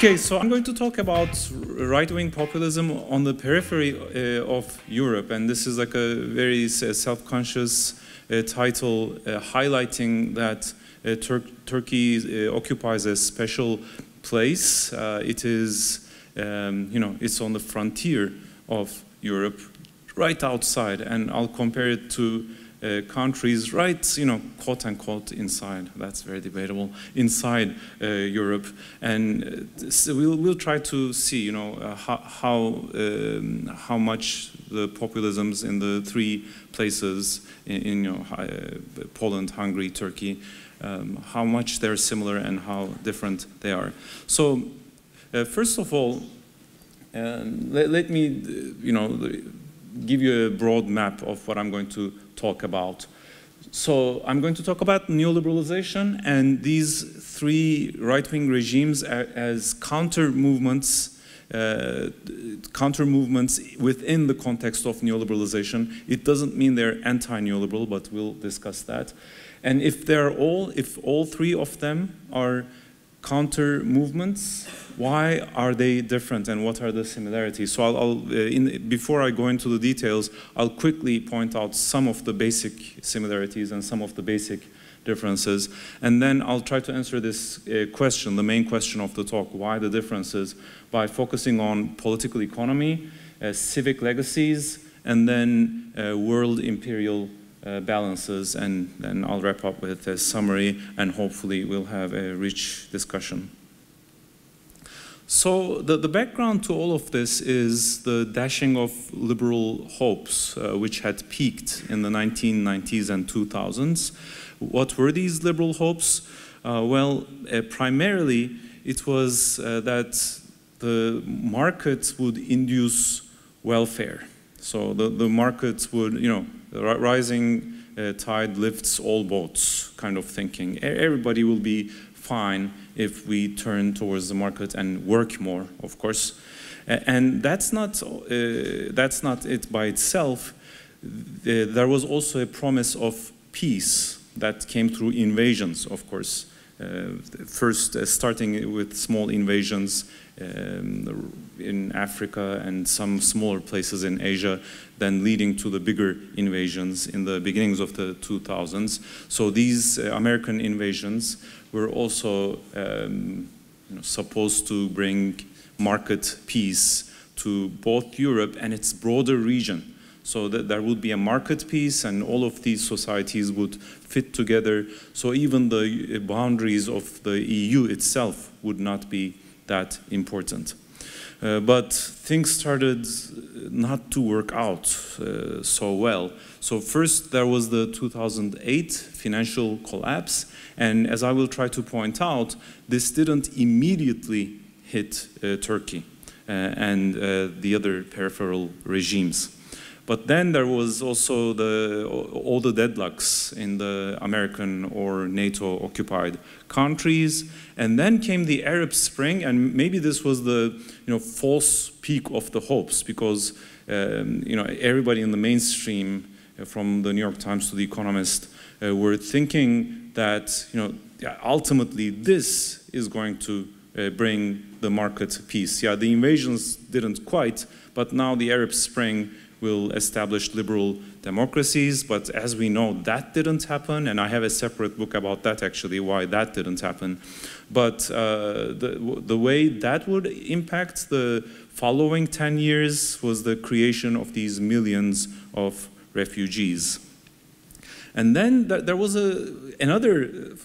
Okay, so I'm going to talk about right-wing populism on the periphery uh, of Europe, and this is like a very uh, self-conscious uh, title uh, highlighting that uh, Tur Turkey uh, occupies a special place. it is, um, you know, it's on the frontier of Europe, right outside, and I'll compare it to uh, countries right, you know, quote unquote, inside. That's very debatable. Inside uh, Europe, and uh, so we'll we'll try to see, you know, uh, how how, um, how much the populisms in the three places in, in you know uh, Poland, Hungary, Turkey, um, how much they're similar and how different they are. So, uh, first of all, let, let me, you know give you a broad map of what I'm going to talk about. So I'm going to talk about neoliberalization and these three right-wing regimes as counter movements, uh, counter movements within the context of neoliberalization. It doesn't mean they're anti-neoliberal, but we'll discuss that. And if they're all, if all three of them are counter movements, why are they different and what are the similarities? So I'll, I'll uh, in, before I go into the details, I'll quickly point out some of the basic similarities and some of the basic differences. And then I'll try to answer this uh, question, the main question of the talk, why the differences, by focusing on political economy, uh, civic legacies, and then uh, world imperial uh, balances, and then I'll wrap up with a summary, and hopefully we'll have a rich discussion. So the, the background to all of this is the dashing of liberal hopes, uh, which had peaked in the 1990s and 2000s. What were these liberal hopes? Uh, well, uh, primarily it was uh, that the market would induce welfare. So the, the market would, you know, rising uh, tide lifts all boats kind of thinking. Everybody will be fine if we turn towards the market and work more, of course. And that's not, uh, that's not it by itself. There was also a promise of peace that came through invasions, of course. Uh, first, uh, starting with small invasions um, in Africa and some smaller places in Asia, then leading to the bigger invasions in the beginnings of the 2000s. So these uh, American invasions were also um, you know, supposed to bring market peace to both Europe and its broader region. So that there would be a market peace and all of these societies would fit together. So even the boundaries of the EU itself would not be that important. Uh, but things started not to work out uh, so well. So first there was the 2008 financial collapse, and as I will try to point out, this didn't immediately hit uh, Turkey uh, and uh, the other peripheral regimes. But then there was also the, all the deadlocks in the American or NATO occupied countries. And then came the Arab Spring, and maybe this was the you know, false peak of the hopes because um, you know, everybody in the mainstream, uh, from the New York Times to the Economist, uh, were thinking that you know, ultimately this is going to uh, bring the market peace. Yeah, the invasions didn't quite, but now the Arab Spring will establish liberal democracies, but as we know, that didn't happen, and I have a separate book about that actually, why that didn't happen. But uh, the, the way that would impact the following 10 years was the creation of these millions of refugees. And then th there was a, another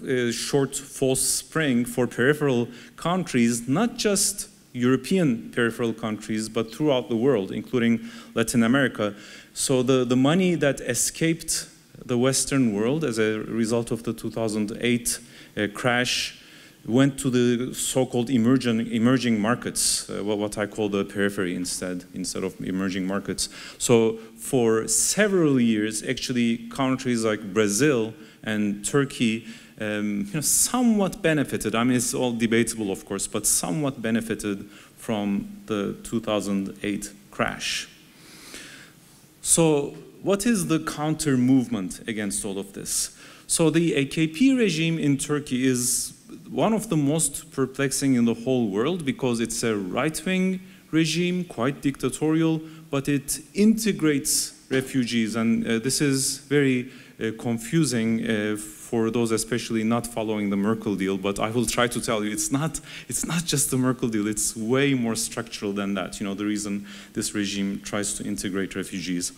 uh, short false spring for peripheral countries, not just European peripheral countries, but throughout the world, including Latin America. So the, the money that escaped the Western world as a result of the 2008 uh, crash went to the so-called emerging, emerging markets, uh, what I call the periphery instead, instead of emerging markets. So for several years, actually, countries like Brazil and Turkey um, you know, somewhat benefited. I mean, it's all debatable, of course, but somewhat benefited from the 2008 crash. So what is the counter movement against all of this? So the AKP regime in Turkey is one of the most perplexing in the whole world because it's a right-wing regime, quite dictatorial, but it integrates refugees, and uh, this is very uh, confusing uh, for those especially not following the Merkel deal, but I will try to tell you it's not, it's not just the Merkel deal, it's way more structural than that. You know, the reason this regime tries to integrate refugees.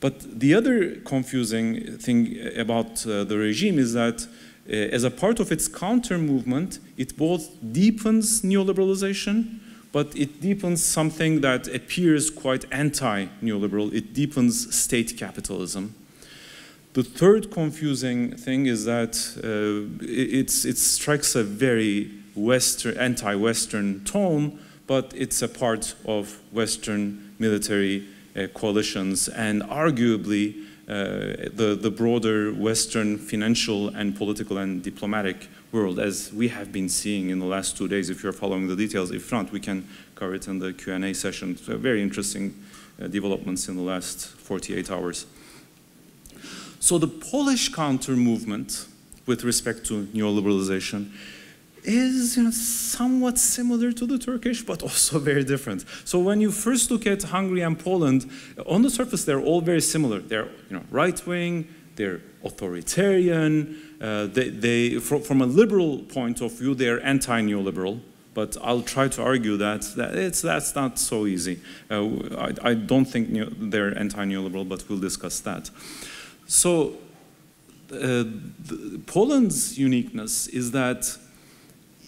But the other confusing thing about uh, the regime is that uh, as a part of its counter movement, it both deepens neoliberalization, but it deepens something that appears quite anti-neoliberal. It deepens state capitalism. The third confusing thing is that uh, it, it strikes a very Western, anti-Western tone, but it's a part of Western military uh, coalitions and arguably uh, the, the broader Western financial and political and diplomatic world, as we have been seeing in the last two days. If you're following the details, if not, we can cover it in the Q&A session. So very interesting uh, developments in the last 48 hours. So the Polish counter movement with respect to neoliberalization is you know, somewhat similar to the Turkish, but also very different. So when you first look at Hungary and Poland, on the surface they're all very similar. They're you know, right-wing, they're authoritarian, uh, they, they, from a liberal point of view, they're anti-neoliberal, but I'll try to argue that, that it's, that's not so easy. Uh, I, I, don't think they're anti-neoliberal, but we'll discuss that. So uh, Poland's uniqueness is that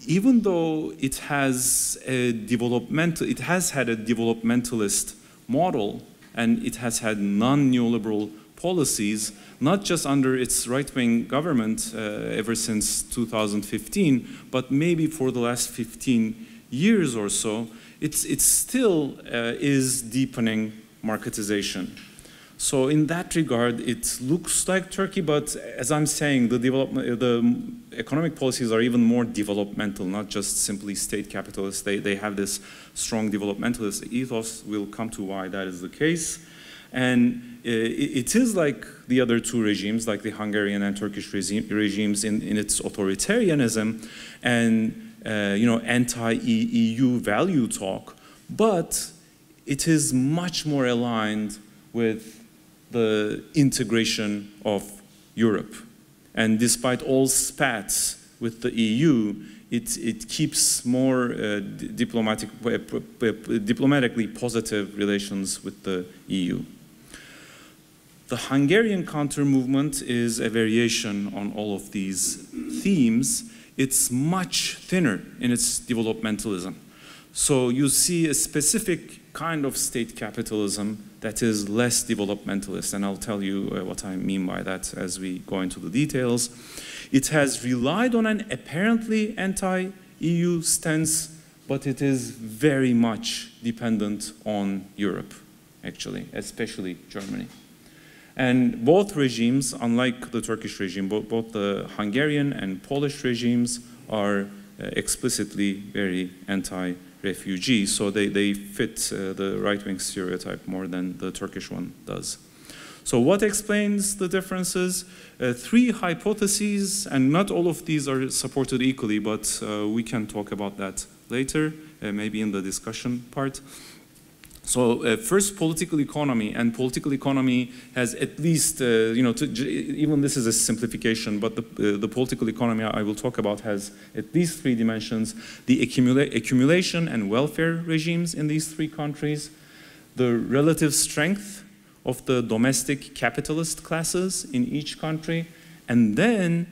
even though it has a developmental, it has had a developmentalist model and it has had non-neoliberal policies, not just under its right-wing government uh, ever since 2015, but maybe for the last 15 years or so, it's, it still uh, is deepening marketization. So in that regard, it looks like Turkey, but as I'm saying, the, development, the economic policies are even more developmental, not just simply state capitalist. They, they have this strong developmentalist ethos. We'll come to why that is the case. And uh, it is like the other two regimes, like the Hungarian and Turkish regime, regimes in, in its authoritarianism and uh, you know, anti-EU value talk, but it is much more aligned with the integration of Europe. And despite all spats with the EU, it, it keeps more uh, diplomatic, uh, diplomatically positive relations with the EU. The Hungarian counter movement is a variation on all of these themes. It's much thinner in its developmentalism. So you see a specific kind of state capitalism that is less developmentalist, and I'll tell you uh, what I mean by that as we go into the details. It has relied on an apparently anti-EU stance, but it is very much dependent on Europe, actually, especially Germany. And both regimes, unlike the Turkish regime, both, both the Hungarian and Polish regimes are uh, explicitly very anti refugee, so they, they fit uh, the right-wing stereotype more than the Turkish one does. So what explains the differences? Uh, three hypotheses, and not all of these are supported equally, but uh, we can talk about that later, uh, maybe in the discussion part. So uh, first, political economy, and political economy has at least, uh, you know, to, even this is a simplification, but the, uh, the political economy I will talk about has at least three dimensions. The accumula accumulation and welfare regimes in these three countries, the relative strength of the domestic capitalist classes in each country, and then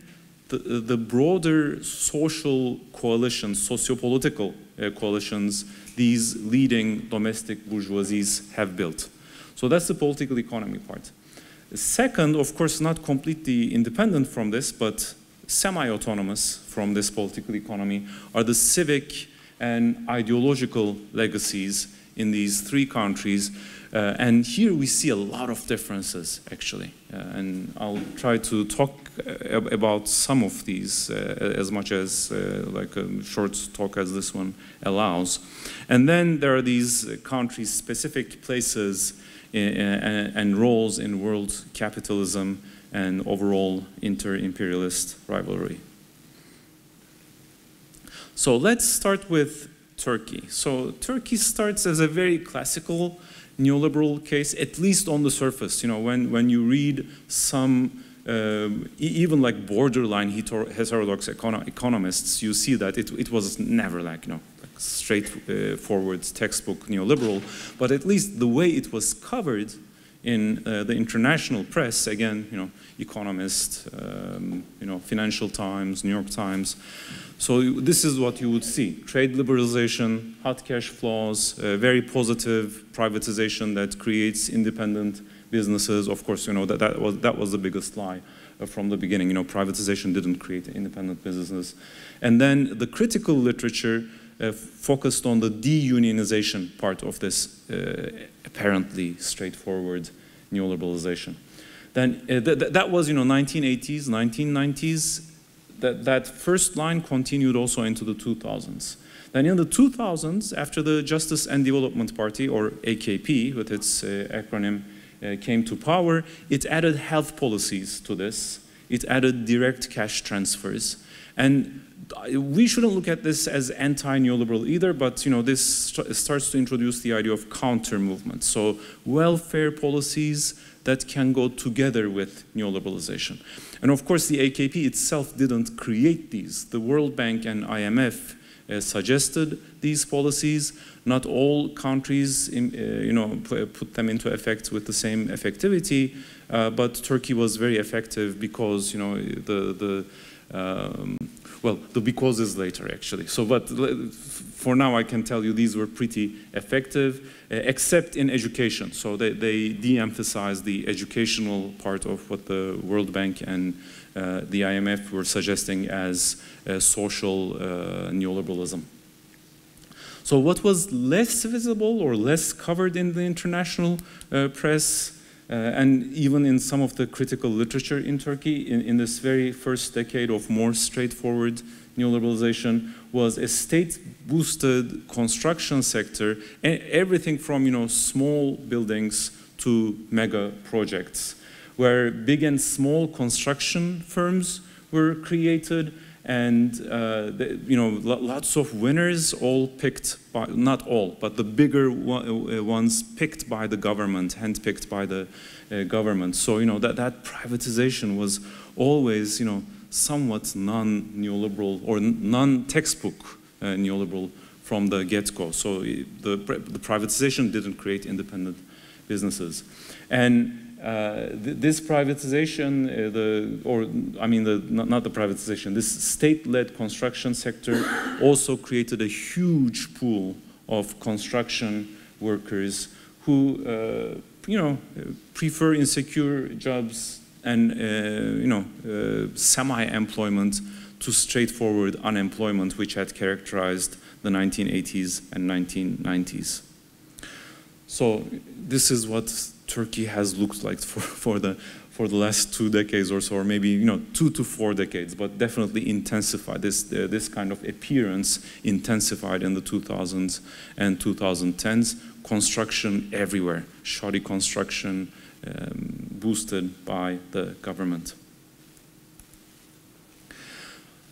the, the broader social coalitions, socio-political uh, coalitions these leading domestic bourgeoisies have built. So that's the political economy part. Second, of course, not completely independent from this, but semi-autonomous from this political economy, are the civic and ideological legacies in these three countries. Uh, and here we see a lot of differences, actually. Uh, and I'll try to talk about some of these uh, as much as uh, like a short talk as this one allows. And then there are these country-specific places and roles in world capitalism and overall inter-imperialist rivalry. So let's start with Turkey. So Turkey starts as a very classical neoliberal case, at least on the surface. You know, when, when you read some um, even like borderline heterodox econo economists, you see that it, it was never like, you know, like straightforward uh, textbook neoliberal, but at least the way it was covered in uh, the international press, again, you know, Economist, um, you know, Financial Times, New York Times. So this is what you would see. Trade liberalization, hot cash flows, uh, very positive privatization that creates independent businesses. Of course, you know, that, that, was, that was the biggest lie uh, from the beginning. You know, privatization didn't create independent businesses. And then the critical literature uh, focused on the deunionization part of this uh, apparently straightforward neoliberalization. Then uh, th that was, you know, 1980s, 1990s. That, that first line continued also into the 2000s. Then in the 2000s, after the Justice and Development Party, or AKP, with its uh, acronym, uh, came to power, it added health policies to this. It added direct cash transfers. And we shouldn't look at this as anti-neoliberal either, but you know, this st starts to introduce the idea of counter movement. So welfare policies that can go together with neoliberalization. And of course, the AKP itself didn't create these. The World Bank and IMF uh, suggested these policies. Not all countries, in, uh, you know, put them into effect with the same effectivity, uh, but Turkey was very effective because, you know, the, the um, well, the because is later actually. So, but for now I can tell you these were pretty effective, uh, except in education. So they, they de-emphasized the educational part of what the World Bank and uh, the IMF were suggesting as uh, social uh, neoliberalism. So what was less visible or less covered in the international uh, press uh, and even in some of the critical literature in Turkey, in, in this very first decade of more straightforward neoliberalization, was a state-boosted construction sector, everything from you know small buildings to mega projects, where big and small construction firms were created, and uh, the, you know lots of winners all picked by not all but the bigger uh, ones picked by the government handpicked by the uh, government. So you know that that privatization was always you know somewhat non-neoliberal or non-textbook uh, neoliberal from the get-go. So the, the privatization didn't create independent businesses. And uh, th this privatization, uh, the, or I mean, the, not, not the privatization, this state-led construction sector also created a huge pool of construction workers who, uh, you know, prefer insecure jobs and, uh, you know, uh, semi-employment to straightforward unemployment, which had characterized the 1980s and 1990s. So this is what Turkey has looked like for, for, the, for the last two decades or so, or maybe you know, two to four decades, but definitely intensified. This, uh, this kind of appearance intensified in the 2000s and 2010s. Construction everywhere, shoddy construction um, boosted by the government.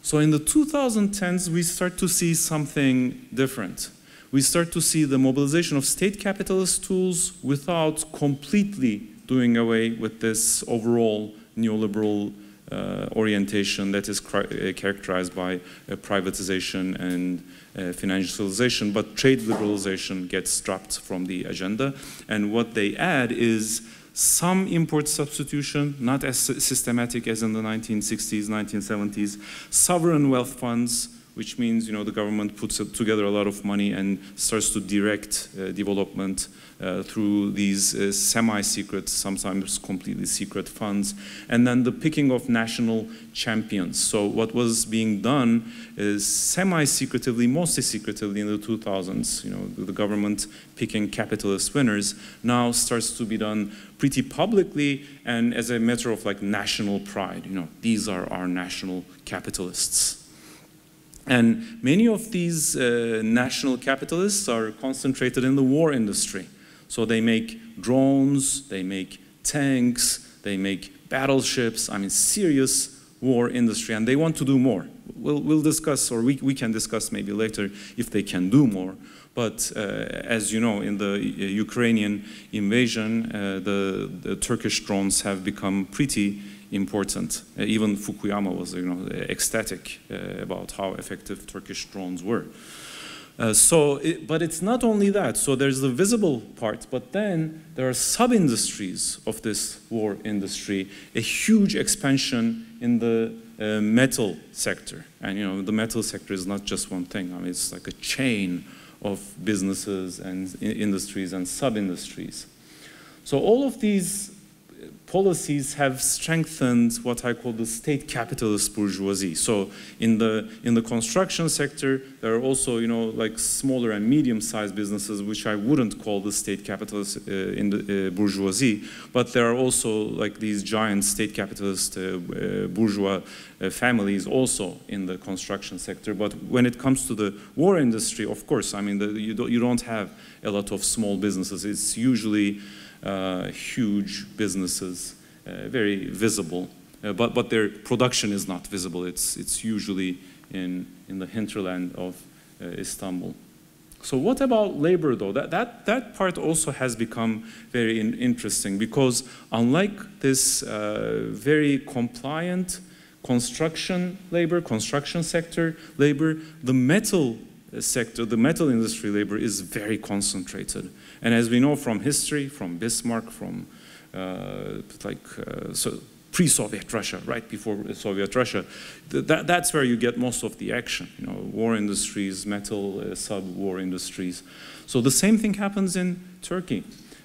So in the 2010s, we start to see something different we start to see the mobilization of state capitalist tools without completely doing away with this overall neoliberal uh, orientation that is uh, characterized by uh, privatization and uh, financialization, but trade liberalization gets dropped from the agenda. And what they add is some import substitution, not as systematic as in the 1960s, 1970s, sovereign wealth funds, which means you know the government puts together a lot of money and starts to direct uh, development uh, through these uh, semi-secret, sometimes completely secret funds, and then the picking of national champions. So what was being done is semi-secretively, mostly secretively in the 2000s, you know, the government picking capitalist winners now starts to be done pretty publicly and as a matter of like national pride. You know, these are our national capitalists. And many of these uh, national capitalists are concentrated in the war industry. So they make drones, they make tanks, they make battleships, I mean serious war industry, and they want to do more. we'll, we'll discuss, or we, we can discuss maybe later if they can do more. But uh, as you know, in the uh, Ukrainian invasion, uh, the, the, Turkish drones have become pretty important. Uh, even Fukuyama was you know, ecstatic uh, about how effective Turkish drones were. Uh, so, it, but it's not only that. So there's the visible part, but then there are sub-industries of this war industry, a huge expansion in the uh, metal sector. And you know, the metal sector is not just one thing. I mean, it's like a chain of businesses and industries and sub-industries. So all of these policies have strengthened what I call the state capitalist bourgeoisie. So in the in the construction sector, there are also you know like smaller and medium-sized businesses, which I wouldn't call the state capitalist uh, in the uh, bourgeoisie, but there are also like these giant state capitalist uh, uh bourgeois uh, families also in the construction sector. But when it comes to the war industry, of course, I mean the, you don't you don't have a lot of small businesses. It's usually huge businesses, uh, very visible, uh, but, but their production is not visible. It's, it's usually in, in the hinterland of Istanbul. So what about labor though? That, that, that part also has become very in, interesting because unlike this uh, very compliant construction labor, construction sector labor, the metal sector, the metal industry labor is very concentrated. And as we know from history, from Bismarck, from uh, like uh, so pre-Soviet Russia, right before Soviet Russia, th that, that's where you get most of the action. You know, war industries, metal uh, sub-war industries. So the same thing happens in Turkey.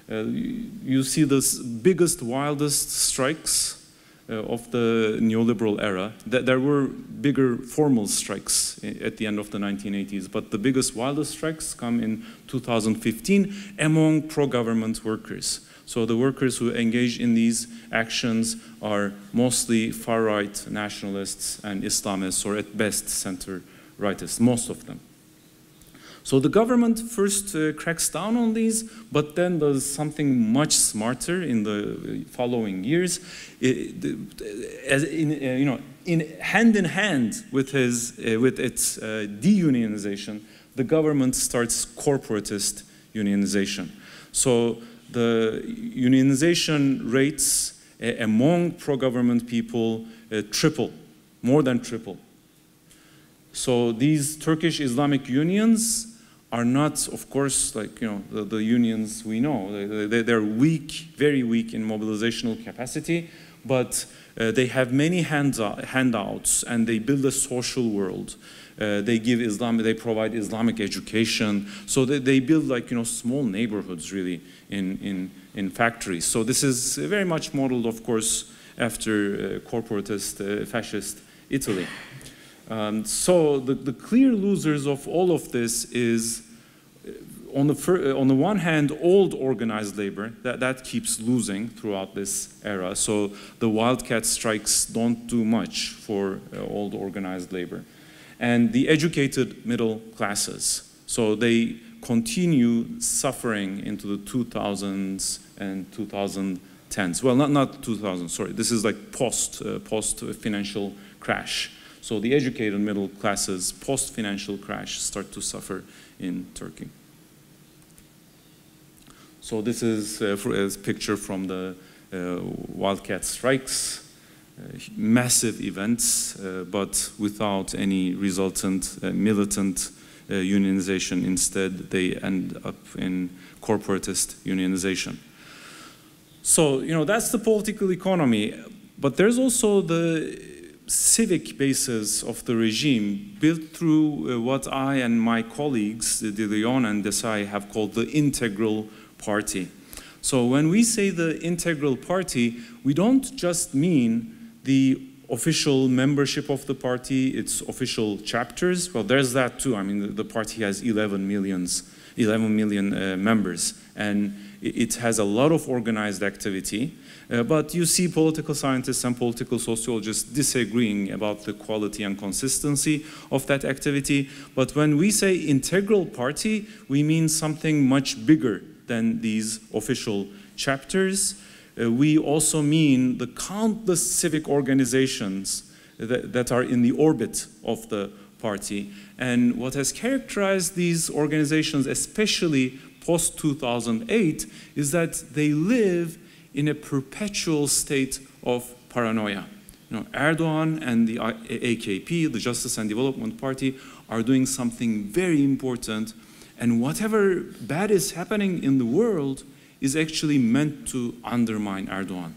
Uh, you, you, see the biggest, wildest strikes Uh, of the neoliberal era. That there were bigger formal strikes eh, at the end of the 1980s, but the biggest, wildest strikes come in 2015 among pro-government workers. So the workers who engage in these actions are mostly far-right nationalists and Islamists, or at best center-rightists, most of them. So the government first uh, cracks down on these, but then does something much smarter in the following years. It, as in, uh, you know, in hand in hand with, his, uh, with its uh, deunionization, the government starts corporatist unionization. So the unionization rates uh, among pro-government people uh, triple, more than triple. So these Turkish Islamic unions are not, of course, like, you know, the, the unions we know. They, they're weak, very weak in mobilizational capacity, but uh, they have many handouts and they build a social world. Uh, they give Islam, they provide Islamic education. So they, they build like, you know, small neighborhoods really in, in, in factories. So this is very much modeled, of course, after uh, corporatist, uh, fascist Italy. Um, so the, the clear losers of all of this is on the, on the one hand, old organized labor, that, that keeps losing throughout this era. So the wildcat strikes don't do much for uh, old organized labor. And the educated middle classes. So they continue suffering into the 2000s and 2010s. Well, not, not 2000, sorry. This is like post, uh, post financial crash. So the educated middle classes, post financial crash, start to suffer in Turkey. So this is uh, a picture from the uh, Wildcat strikes. Uh, massive events, uh, but without any resultant uh, militant uh, unionization. Instead, they end up in corporatist unionization. So, you know, that's the political economy. But there's also the civic basis of the regime built through what I and my colleagues, De Leon and Desai, have called the integral party. So when we say the integral party, we don't just mean the official membership of the party, its official chapters. Well, there's that too. I mean, the, party has 11 millions, 11 million uh, members, and it, it, has a lot of organized activity. Uh, but you see political scientists and political sociologists disagreeing about the quality and consistency of that activity. But when we say integral party, we mean something much bigger than these official chapters. Uh, we also mean the countless civic organizations that, that are in the orbit of the party. And what has characterized these organizations, especially post 2008, is that they live in a perpetual state of paranoia. You know, Erdogan and the AKP, the Justice and Development Party, are doing something very important. And whatever bad is happening in the world is actually meant to undermine Erdogan.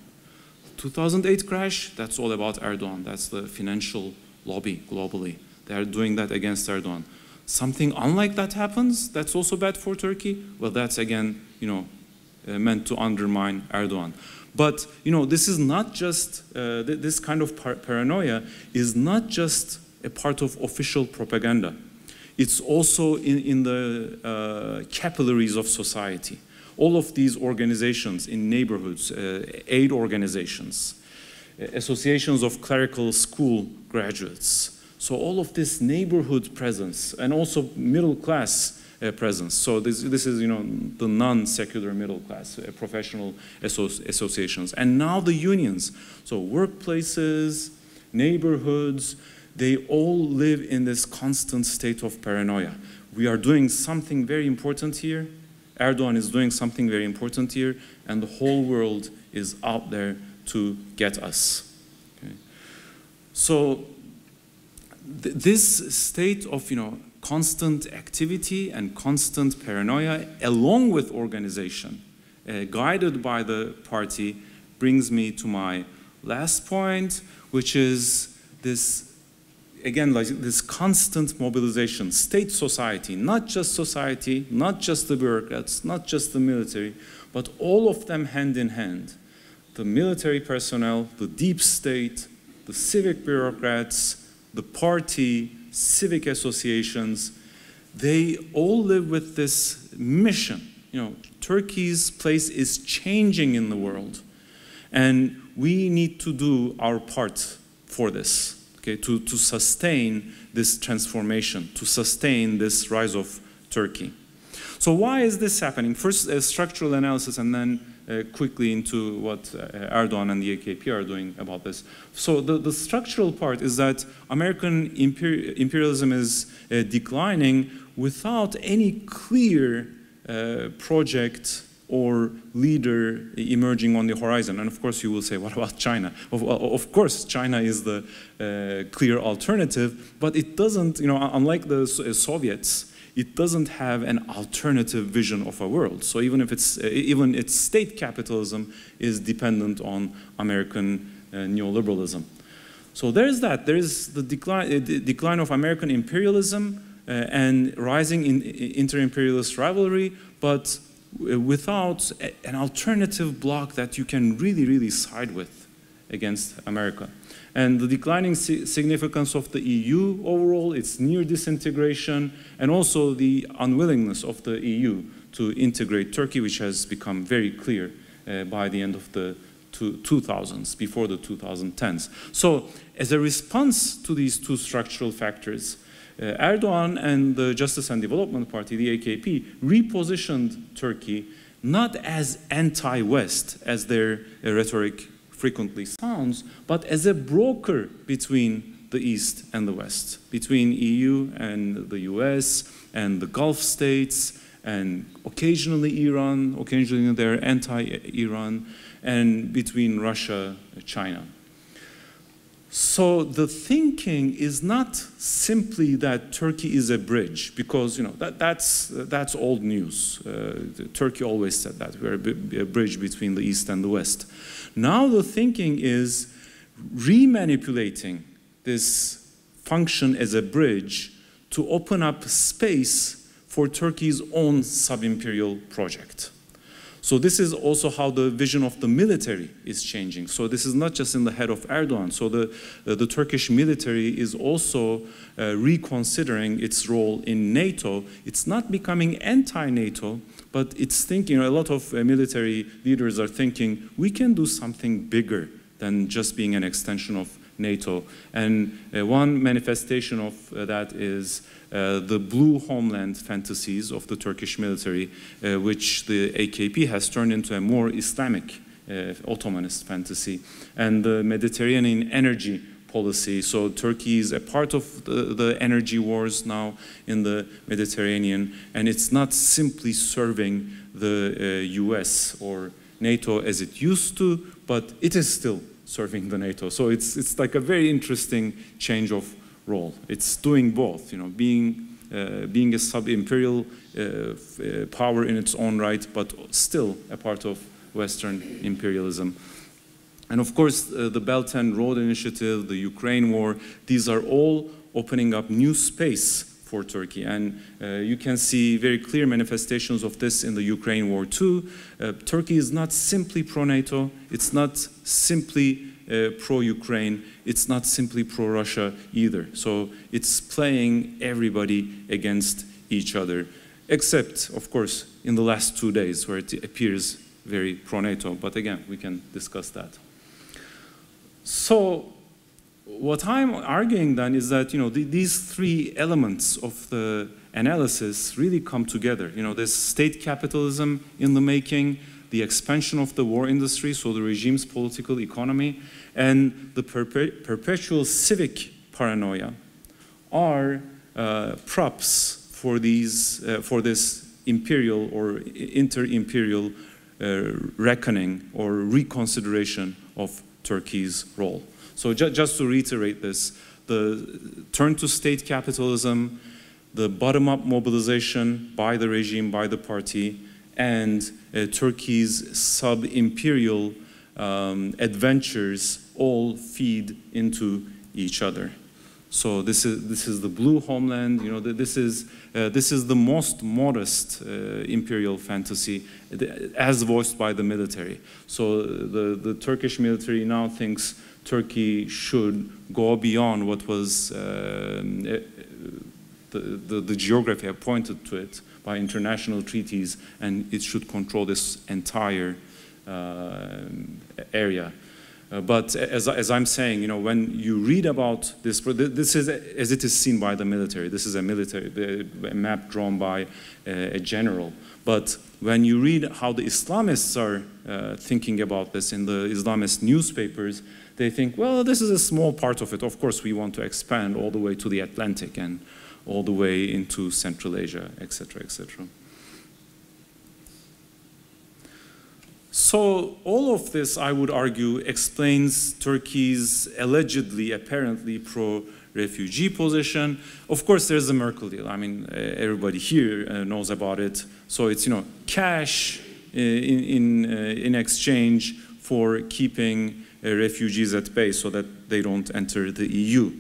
2008 crash, that's all about Erdogan. That's the financial lobby globally. They are doing that against Erdogan. Something unlike that happens, that's also bad for Turkey. Well, that's again, you know, uh, meant to undermine Erdogan. But you know, this is not just uh, th this kind of par paranoia is not just a part of official propaganda. It's also in, in the uh, capillaries of society. All of these organizations in neighborhoods, uh, aid organizations, associations of clerical school graduates. So all of this neighborhood presence and also middle class uh, presence. So this, this is, you know, the non-secular middle class, uh, professional associations. And now the unions. So workplaces, neighborhoods, they all live in this constant state of paranoia. We are doing something very important here. Erdogan is doing something very important here, and the whole world is out there to get us. Okay? So th this state of you know constant activity and constant paranoia, along with organization, uh, guided by the party, brings me to my last point, which is this again, like this constant mobilization, state society, not just society, not just the bureaucrats, not just the military, but all of them hand in hand. The military personnel, the deep state, the civic bureaucrats, the party, civic associations, they all live with this mission. You know, Turkey's place is changing in the world, and we need to do our part for this okay, to, to sustain this transformation, to sustain this rise of Turkey. So why is this happening? First, a structural analysis and then uh, quickly into what uh, Erdogan and the AKP are doing about this. So the, the structural part is that American imper imperialism is uh, declining without any clear uh, project or leader emerging on the horizon. And of course, you will say, what about China? Of, of course, China is the uh, clear alternative, but it doesn't, you know, unlike the uh, Soviets, it doesn't have an alternative vision of a world. So even if it's, uh, even its state capitalism is dependent on American uh, neoliberalism. So there's that. There's the decline, uh, the decline of American imperialism uh, and rising in, inter-imperialist rivalry, but without an alternative bloc that you can really, really side with against America. And the declining significance of the EU overall, its near disintegration, and also the unwillingness of the EU to integrate Turkey, which has become very clear uh, by the end of the 2000s, before the 2010s. So as a response to these two structural factors, Erdogan and the Justice and Development Party, the AKP, repositioned Turkey not as anti-West, as their uh, rhetoric frequently sounds, but as a broker between the East and the West, between EU and the US and the Gulf states, and occasionally Iran, occasionally they're anti-Iran, and between Russia and China. So the thinking is not simply that Turkey is a bridge, because you know that, that's that's old news. Uh, Turkey always said that we're a, a bridge between the East and the West. Now the thinking is remanipulating this function as a bridge to open up space for Turkey's own sub-imperial project. So this is also how the vision of the military is changing. So this is not just in the head of Erdogan. So the, uh, the Turkish military is also uh, reconsidering its role in NATO. It's not becoming anti-NATO, but it's thinking, a lot of uh, military leaders are thinking, we can do something bigger than just being an extension of NATO. And uh, one manifestation of uh, that is uh, the blue homeland fantasies of the Turkish military, uh, which the AKP has turned into a more Islamic uh, Ottomanist fantasy, and the Mediterranean energy policy. So Turkey is a part of the, the energy wars now in the Mediterranean, and it's not simply serving the uh, US or NATO as it used to, but it is still serving the NATO. So it's, it's like a very interesting change of role. It's doing both, you know, being, uh, being a sub-imperial uh, uh, power in its own right, but still a part of Western imperialism. And of course, uh, the Belt and Road Initiative, the Ukraine war, these are all opening up new space for Turkey. And uh, you can see very clear manifestations of this in the Ukraine war too. Uh, Turkey is not simply pro-NATO, it's not simply uh, pro-Ukraine, it's not simply pro-Russia either. So it's playing everybody against each other, except, of course, in the last two days where it appears very pro-NATO. But again, we can discuss that. So what I'm arguing then is that you know the, these three elements of the analysis really come together. You know, there's state capitalism in the making, the expansion of the war industry, so the regime's political economy, and the perpe perpetual civic paranoia are uh, props for these uh, for this imperial or inter-imperial uh, reckoning or reconsideration of Turkey's role. So ju just to reiterate this, the turn to state capitalism, the bottom-up mobilization by the regime, by the party, and uh, Turkey's sub-imperial um, adventures all feed into each other. So this is this is the blue homeland. You know, this is uh, this is the most modest uh, imperial fantasy, as voiced by the military. So the the Turkish military now thinks Turkey should go beyond what was uh, the, the, the geography appointed to it by international treaties, and it should control this entire uh, area. Uh, but as, as, I'm saying, you know, when you read about this, this is as it is seen by the military. This is a military a map drawn by a, a general. But when you read how the Islamists are uh, thinking about this in the Islamist newspapers, they think, well, this is a small part of it. Of course, we want to expand all the way to the Atlantic and all the way into Central Asia, etc., etc. So all of this, I would argue, explains Turkey's allegedly, apparently pro-refugee position. Of course, there's the Merkel deal. I mean, uh, everybody here uh, knows about it. So it's, you know, cash uh, in, in, in exchange for keeping refugees at bay so that they don't enter the EU.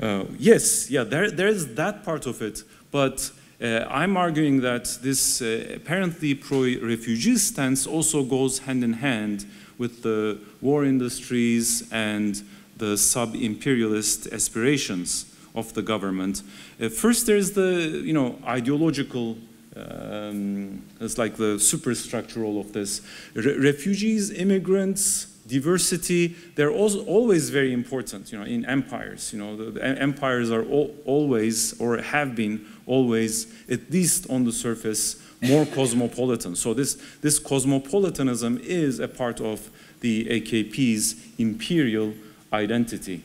Uh, yes, yeah, there, there's that part of it, but uh, I'm arguing that this uh, apparently pro-refugee stance also goes hand in hand with the war industries and the sub-imperialist aspirations of the government. Uh, first, there's the you know ideological. Um, it's like the superstructural of this. Re refugees, immigrants, diversity, they're also always very important, you know, in empires. You know, the, the empires are always, or have been always, at least on the surface, more cosmopolitan. So this, this cosmopolitanism is a part of the AKP's imperial identity.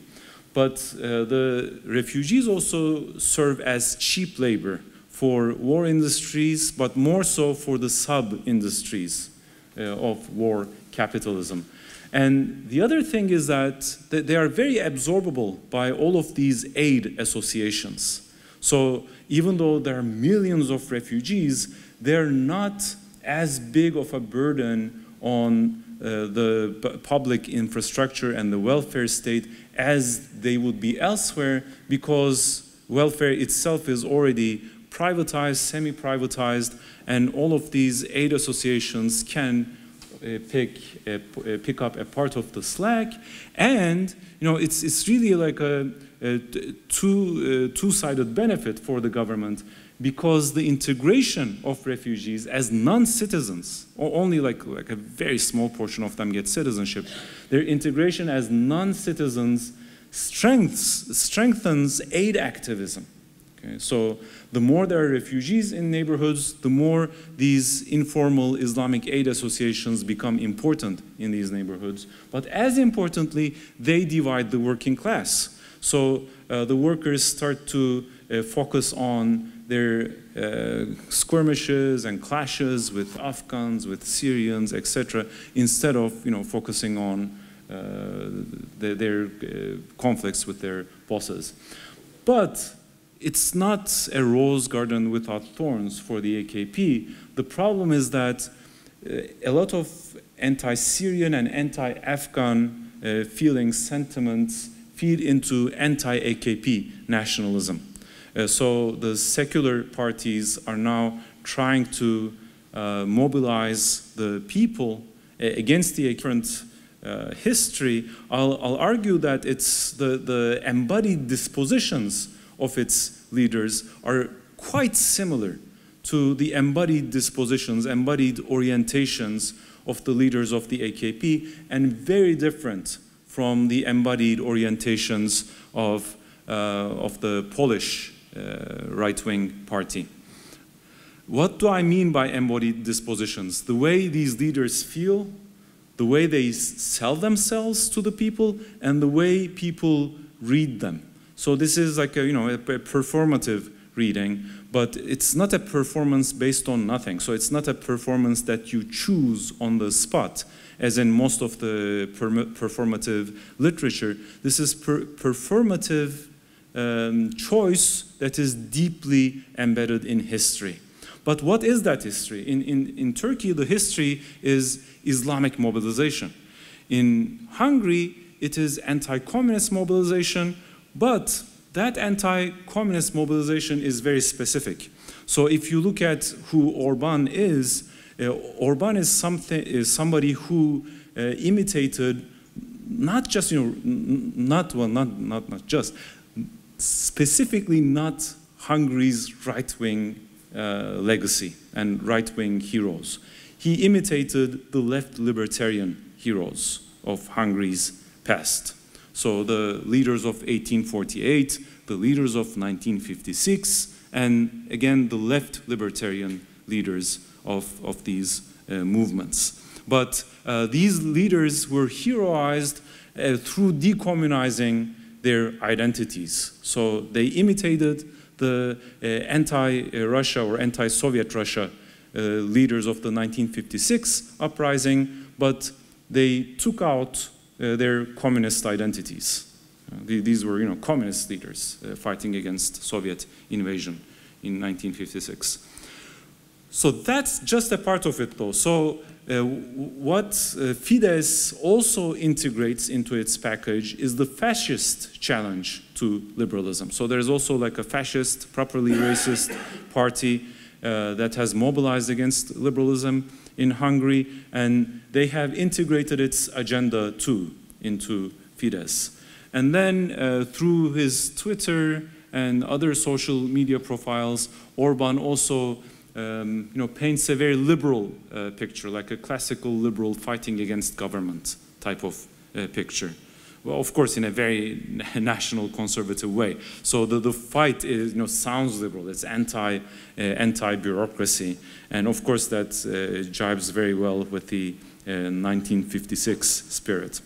But uh, the refugees also serve as cheap labor for war industries, but more so for the sub-industries uh, of war capitalism. And the other thing is that they are very absorbable by all of these aid associations. So even though there are millions of refugees, they're not as big of a burden on the public infrastructure and the welfare state as they would be elsewhere because welfare itself is already privatized, semi-privatized, and all of these aid associations can uh, pick, uh, uh, pick up a part of the slack. And, you know, it's, it's really like a, a two, two-sided benefit for the government because the integration of refugees as non-citizens, or only like, like a very small portion of them get citizenship, their integration as non-citizens strengthens, strengthens aid activism Okay? So the more there are refugees in neighborhoods, the more these informal Islamic aid associations become important in these neighborhoods. But as importantly, they divide the working class. So uh, the workers start to uh, focus on their uh, skirmishes and clashes with Afghans, with Syrians, etc., instead of you know, focusing on uh, the, their uh, conflicts with their bosses. But it's not a rose garden without thorns for the AKP. The problem is that uh, a lot of anti-Syrian and anti-Afghan uh, feelings, sentiments feed into anti-AKP nationalism. Uh, so the secular parties are now trying to uh, mobilize the people uh, against the current uh, history. I'll, I'll, argue that it's the, the embodied dispositions of its leaders are quite similar to the embodied dispositions, embodied orientations of the leaders of the AKP, and very different from the embodied orientations of, uh, of the Polish Uh, right-wing party. What do I mean by embodied dispositions? The way these leaders feel, the way they sell themselves to the people, and the way people read them. So this is like a, you know, a, a performative reading, but it's not a performance based on nothing. So it's not a performance that you choose on the spot, as in most of the performative literature. This is per performative um, choice that is deeply embedded in history. But what is that history? In, in, in Turkey, the history is Islamic mobilization. In Hungary, it is anti-communist mobilization, but that anti-communist mobilization is very specific. So if you look at who Orban is, uh, Orban is, something, is somebody who uh, imitated not just, you know, not, well, not, not, not just, specifically not Hungary's right-wing uh, legacy and right-wing heroes. He imitated the left libertarian heroes of Hungary's past. So the leaders of 1848, the leaders of 1956, and again, the left libertarian leaders of, of these uh, movements. But uh, these leaders were heroized uh, through decommunizing their identities. So they imitated the uh, anti-Russia or anti-Soviet Russia uh, leaders of the 1956 uprising, but they took out uh, their communist identities. Uh, these were, you know, communist leaders uh, fighting against Soviet invasion in 1956. So that's just a part of it, though. So uh, what uh, Fidesz also integrates into its package is the fascist challenge to liberalism. So there's also like a fascist, properly racist party uh, that has mobilized against liberalism in Hungary, and they have integrated its agenda too into Fidesz. And then uh, through his Twitter and other social media profiles, Orban also um, you know, paints a very liberal uh, picture, like a classical liberal fighting against government type of uh, picture. Well, of course, in a very national conservative way. So the, the fight is, you know, sounds liberal. It's anti, uh, anti-bureaucracy. And of course, that uh, jibes very well with the 1956 uh, spirit.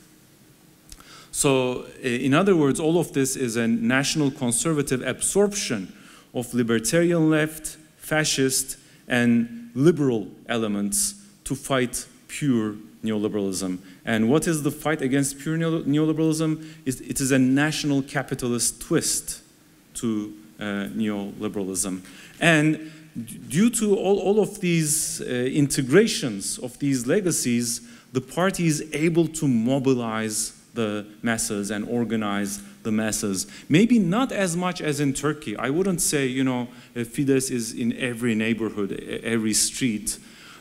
So uh, in other words, all of this is a national conservative absorption of libertarian left, fascist, and liberal elements to fight pure neoliberalism. And what is the fight against pure neoliberalism? Is it is a national capitalist twist to uh, neoliberalism. And due to all, all of these uh, integrations of these legacies, the party is able to mobilize the masses and organize the masses. Maybe not as much as in Turkey. I wouldn't say, you know, Fidesz is in every neighborhood, every street,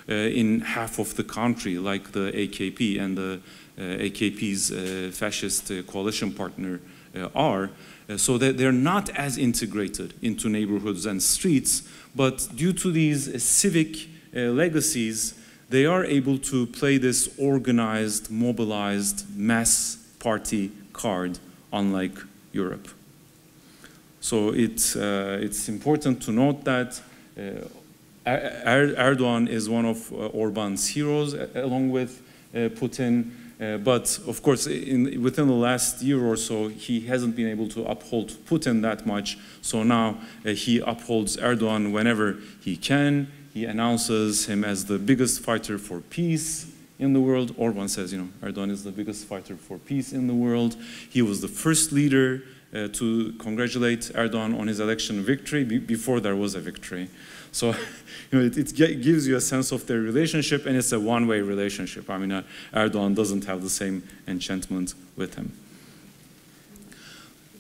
uh, in half of the country, like the AKP and the uh, AKP's uh, fascist uh, coalition partner uh, are. Uh, so that they're not as integrated into neighborhoods and streets, but due to these civic legacies, they are able to play this organized, mobilized mass party card, unlike Europe. So it, uh, it's important to note that uh, er Erdogan is one of uh, Orban's heroes, along with uh, Putin. Uh, but of course, in, within the last year or so, he hasn't been able to uphold Putin that much. So now uh, he upholds Erdogan whenever he can. He announces him as the biggest fighter for peace in the world. Orban says, you know, Erdogan is the biggest fighter for peace in the world. He was the first leader uh, to congratulate Erdogan on his election victory before there was a victory. So, you know, it, it, gives you a sense of their relationship, and it's a one-way relationship. I mean, uh, Erdogan doesn't have the same enchantment with him.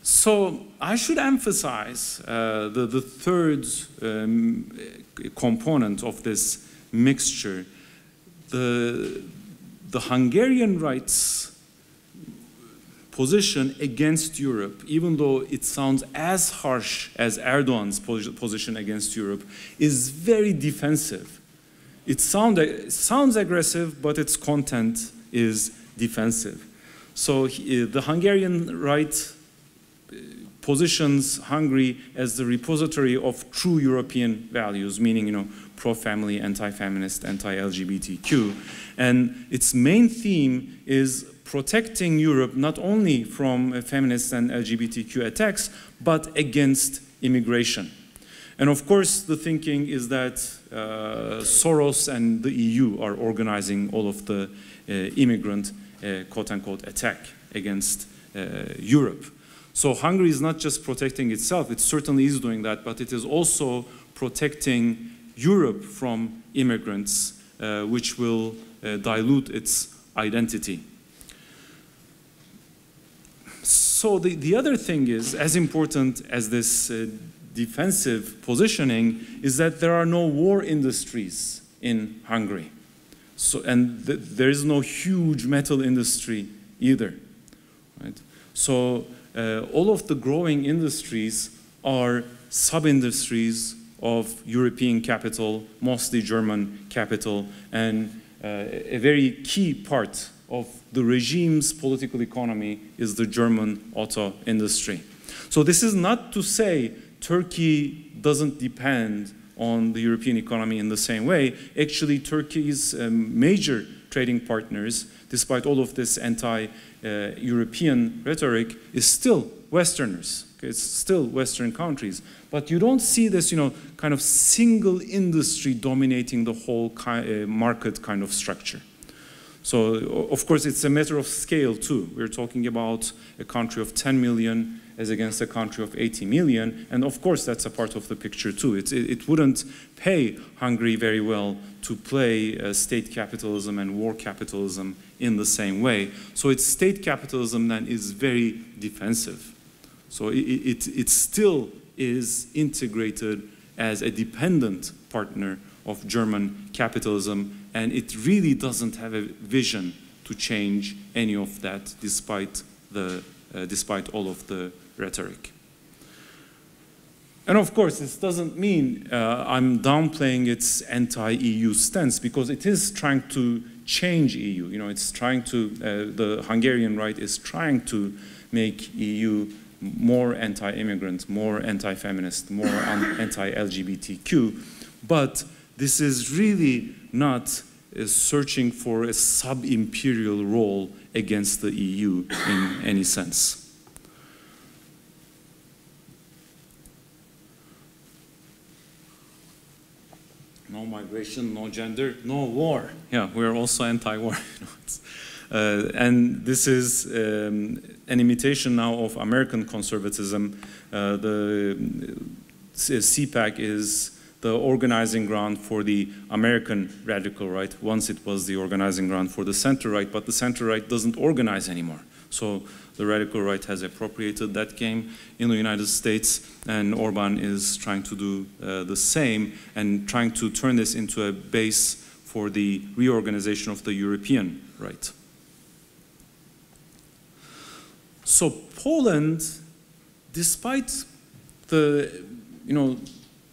So I should emphasize uh, the, the third um, component of this mixture, the, the Hungarian rights position against Europe, even though it sounds as harsh as Erdogan's position against Europe, is very defensive. It sound, sounds aggressive, but its content is defensive. So he, the Hungarian right uh, positions Hungary as the repository of true European values, meaning, you know, pro-family, anti-feminist, anti-LGBTQ. And its main theme is protecting Europe not only from feminist and LGBTQ attacks, but against immigration. And of course, the thinking is that uh, Soros and the EU are organizing all of the uh, immigrant, uh, quote unquote, attack against uh, Europe. So Hungary is not just protecting itself, it certainly is doing that, but it is also protecting Europe from immigrants, uh, which will uh, dilute its identity. So the, the other thing is, as important as this uh, defensive positioning, is that there are no war industries in Hungary. So, and th there is no huge metal industry either. Right? So uh, all of the growing industries are sub-industries of European capital, mostly German capital, and uh, a very key part of the regime's political economy is the German auto industry. So this is not to say Turkey doesn't depend on the European economy in the same way. Actually, Turkey's um, major trading partners, despite all of this anti-European uh, rhetoric, is still Westerners. Okay? It's still Western countries. But you don't see this, you know, kind of single industry dominating the whole ki uh, market kind of structure. So, of course, it's a matter of scale too. We're talking about a country of 10 million as against a country of 80 million, and of course, that's a part of the picture too. It, it, it wouldn't pay Hungary very well to play uh, state capitalism and war capitalism in the same way. So, its state capitalism then is very defensive. So, it, it, it still is integrated as a dependent partner of German capitalism and it really doesn't have a vision to change any of that despite, the, uh, despite all of the rhetoric. And of course, this doesn't mean uh, I'm downplaying its anti-EU stance because it is trying to change EU. You know, it's trying to, uh, the Hungarian right is trying to make EU more anti-immigrant, more anti-feminist, more anti-LGBTQ. But this is really not searching for a sub-imperial role against the EU in any sense. No migration, no gender, no war. Yeah, we're also anti-war. uh, and this is um, an imitation now of American conservatism. Uh, the CPAC is the organizing ground for the American radical right once it was the organizing ground for the center right, but the center right doesn't organize anymore. So the radical right has appropriated that game in the United States, and Orban is trying to do uh, the same and trying to turn this into a base for the reorganization of the European right. So Poland, despite the you know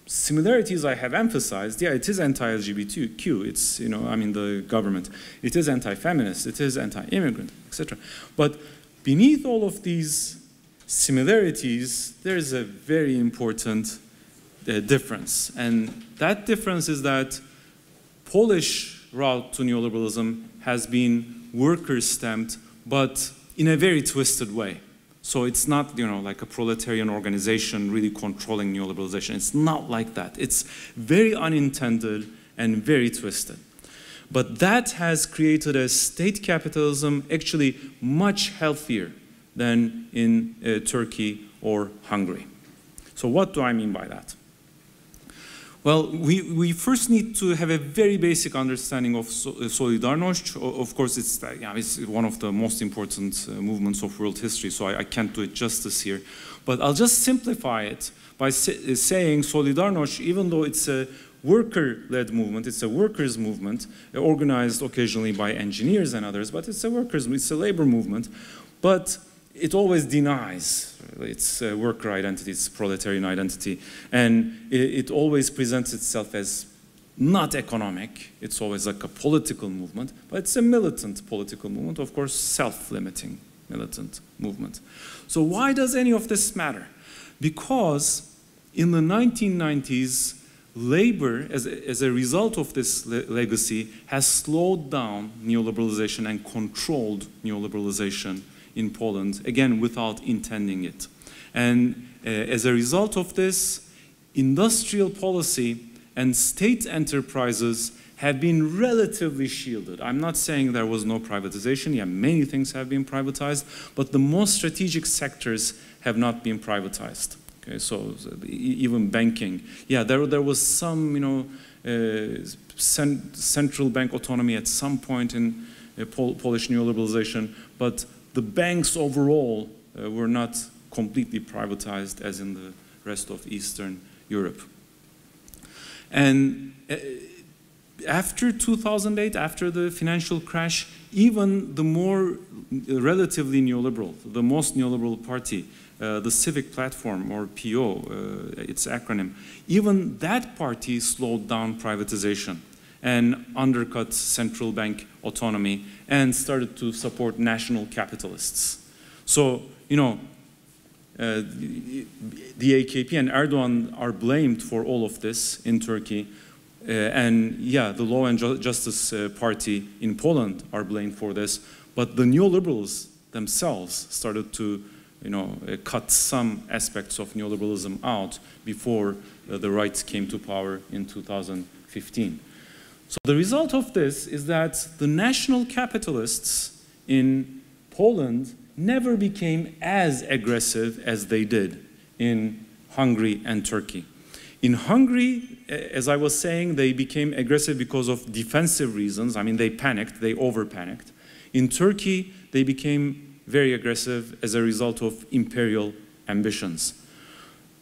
similarities I have emphasized, yeah, it is anti-LGBTQ, it's, you know, I mean, the government. It is anti-feminist, it is anti-immigrant, etc. But beneath all of these similarities, there is a very important uh, difference. And that difference is that Polish route to neoliberalism has been worker stamped, but in a very twisted way. So it's not, you know, like a proletarian organization really controlling neoliberalization. It's not like that. It's very unintended and very twisted. But that has created a state capitalism actually much healthier than in uh, Turkey or Hungary. So what do I mean by that? Well, we, we first need to have a very basic understanding of uh, Solidarność. Of course, it's, uh, it's one of the most important uh, movements of world history, so I, I, can't do it justice here. But I'll just simplify it by say, saying Solidarność, even though it's a worker-led movement, it's a workers' movement, organized occasionally by engineers and others, but it's a workers, it's a labor movement. But it always denies its uh, worker identity, its proletarian identity, and it, it, always presents itself as not economic. It's always like a political movement, but it's a militant political movement, of course, self-limiting militant movement. So why does any of this matter? Because in the 1990s, labor, as a, as a result of this le legacy, has slowed down neoliberalization and controlled neoliberalization in Poland, again, without intending it. And uh, as a result of this, industrial policy and state enterprises have been relatively shielded. I'm not saying there was no privatization. Yeah, many things have been privatized, but the most strategic sectors have not been privatized. Okay, so even banking. Yeah, there, there was some, you know, uh, cent central bank autonomy at some point in uh, Pol Polish neoliberalization, but the banks overall uh, were not completely privatized as in the rest of Eastern Europe. And uh, after 2008, after the financial crash, even the more uh, relatively neoliberal, the most neoliberal party, uh, the Civic Platform, or PO, uh, its acronym, even that party slowed down privatization and undercut central bank autonomy and started to support national capitalists. So, you know, uh, the AKP and Erdogan are blamed for all of this in Turkey. Uh, and yeah, the Law and Justice uh, Party in Poland are blamed for this. But the neoliberals themselves started to you know, uh, cut some aspects of neoliberalism out before uh, the right came to power in 2015. So the result of this is that the national capitalists in Poland never became as aggressive as they did in Hungary and Turkey. In Hungary, as I was saying, they became aggressive because of defensive reasons. I mean, they panicked, they over panicked. In Turkey, they became very aggressive as a result of imperial ambitions.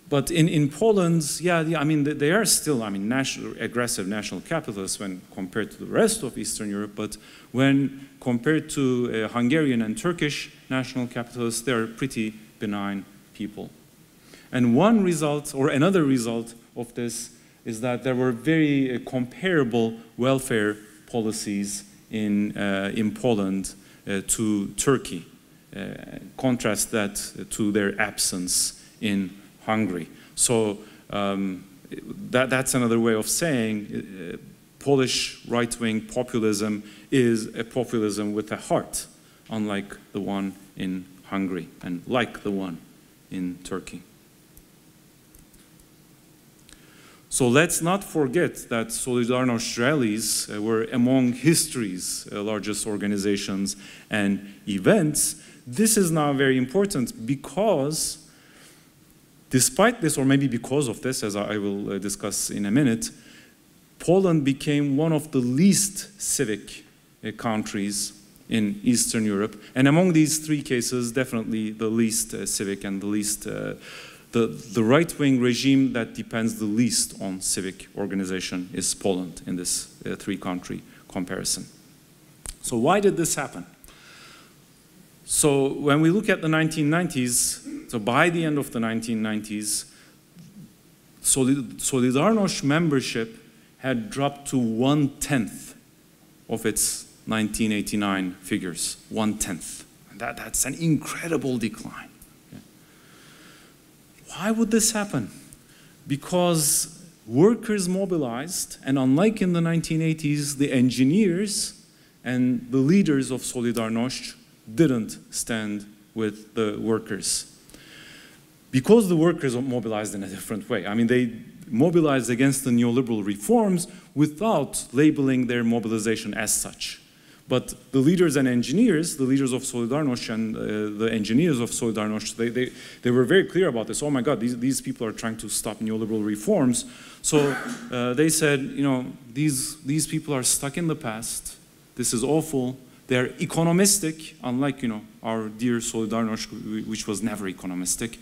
But in, in Poland, yeah, yeah, I mean, they are still, I mean, national, aggressive national capitalists when compared to the rest of Eastern Europe, but when compared to uh, Hungarian and Turkish national capitalists, they're pretty benign people. And one result, or another result of this, is that there were very uh, comparable welfare policies in, uh, in Poland uh, to Turkey. Uh, contrast that to their absence in Hungary. So um, that, that's another way of saying uh, Polish right-wing populism is a populism with a heart, unlike the one in Hungary and like the one in Turkey. So let's not forget that Solidarność rallies uh, were among history's uh, largest organizations and events. This is now very important because Despite this, or maybe because of this, as I will uh, discuss in a minute, Poland became one of the least civic uh, countries in Eastern Europe. And among these three cases, definitely the least uh, civic and the least, uh, the, the right-wing regime that depends the least on civic organization is Poland in this uh, three-country comparison. So why did this happen? So when we look at the 1990s, so by the end of the 1990s, Solidarność membership had dropped to one-tenth of its 1989 figures, one-tenth. That, that's an incredible decline. Why would this happen? Because workers mobilized, and unlike in the 1980s, the engineers and the leaders of Solidarność didn't stand with the workers. Because the workers mobilized in a different way. I mean, they mobilized against the neoliberal reforms without labeling their mobilization as such. But the leaders and engineers, the leaders of Solidarność and uh, the engineers of Solidarność, they, they, they were very clear about this. Oh my God, these, these people are trying to stop neoliberal reforms. So uh, they said, you know, these, these people are stuck in the past. This is awful. They're economistic, unlike, you know, our dear Solidarność, which was never economistic.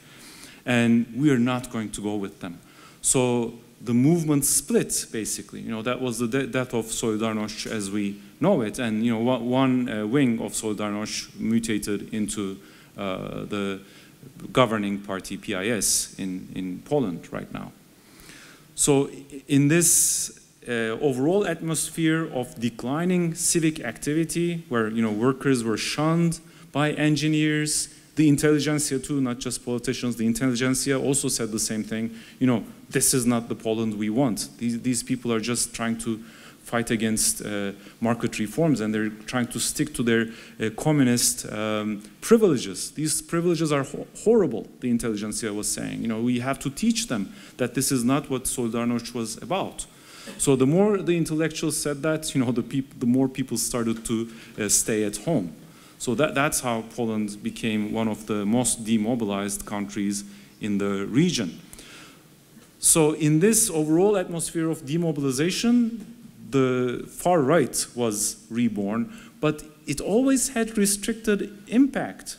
And we are not going to go with them. So the movement split, basically. You know, that was the de death of Solidarność as we know it. And, you know, one uh, wing of Solidarność mutated into uh, the governing party PIS in, in Poland right now. So in this uh, overall atmosphere of declining civic activity, where, you know, workers were shunned by engineers, the intelligentsia too, not just politicians, the intelligentsia also said the same thing. You know, this is not the Poland we want. These, these people are just trying to fight against uh, market reforms and they're trying to stick to their uh, communist um, privileges. These privileges are ho horrible, the intelligentsia was saying. You know, we have to teach them that this is not what Solidarność was about. So the more the intellectuals said that, you know, the, the more people started to uh, stay at home. So that, that's how Poland became one of the most demobilized countries in the region. So in this overall atmosphere of demobilization, the far right was reborn, but it always had restricted impact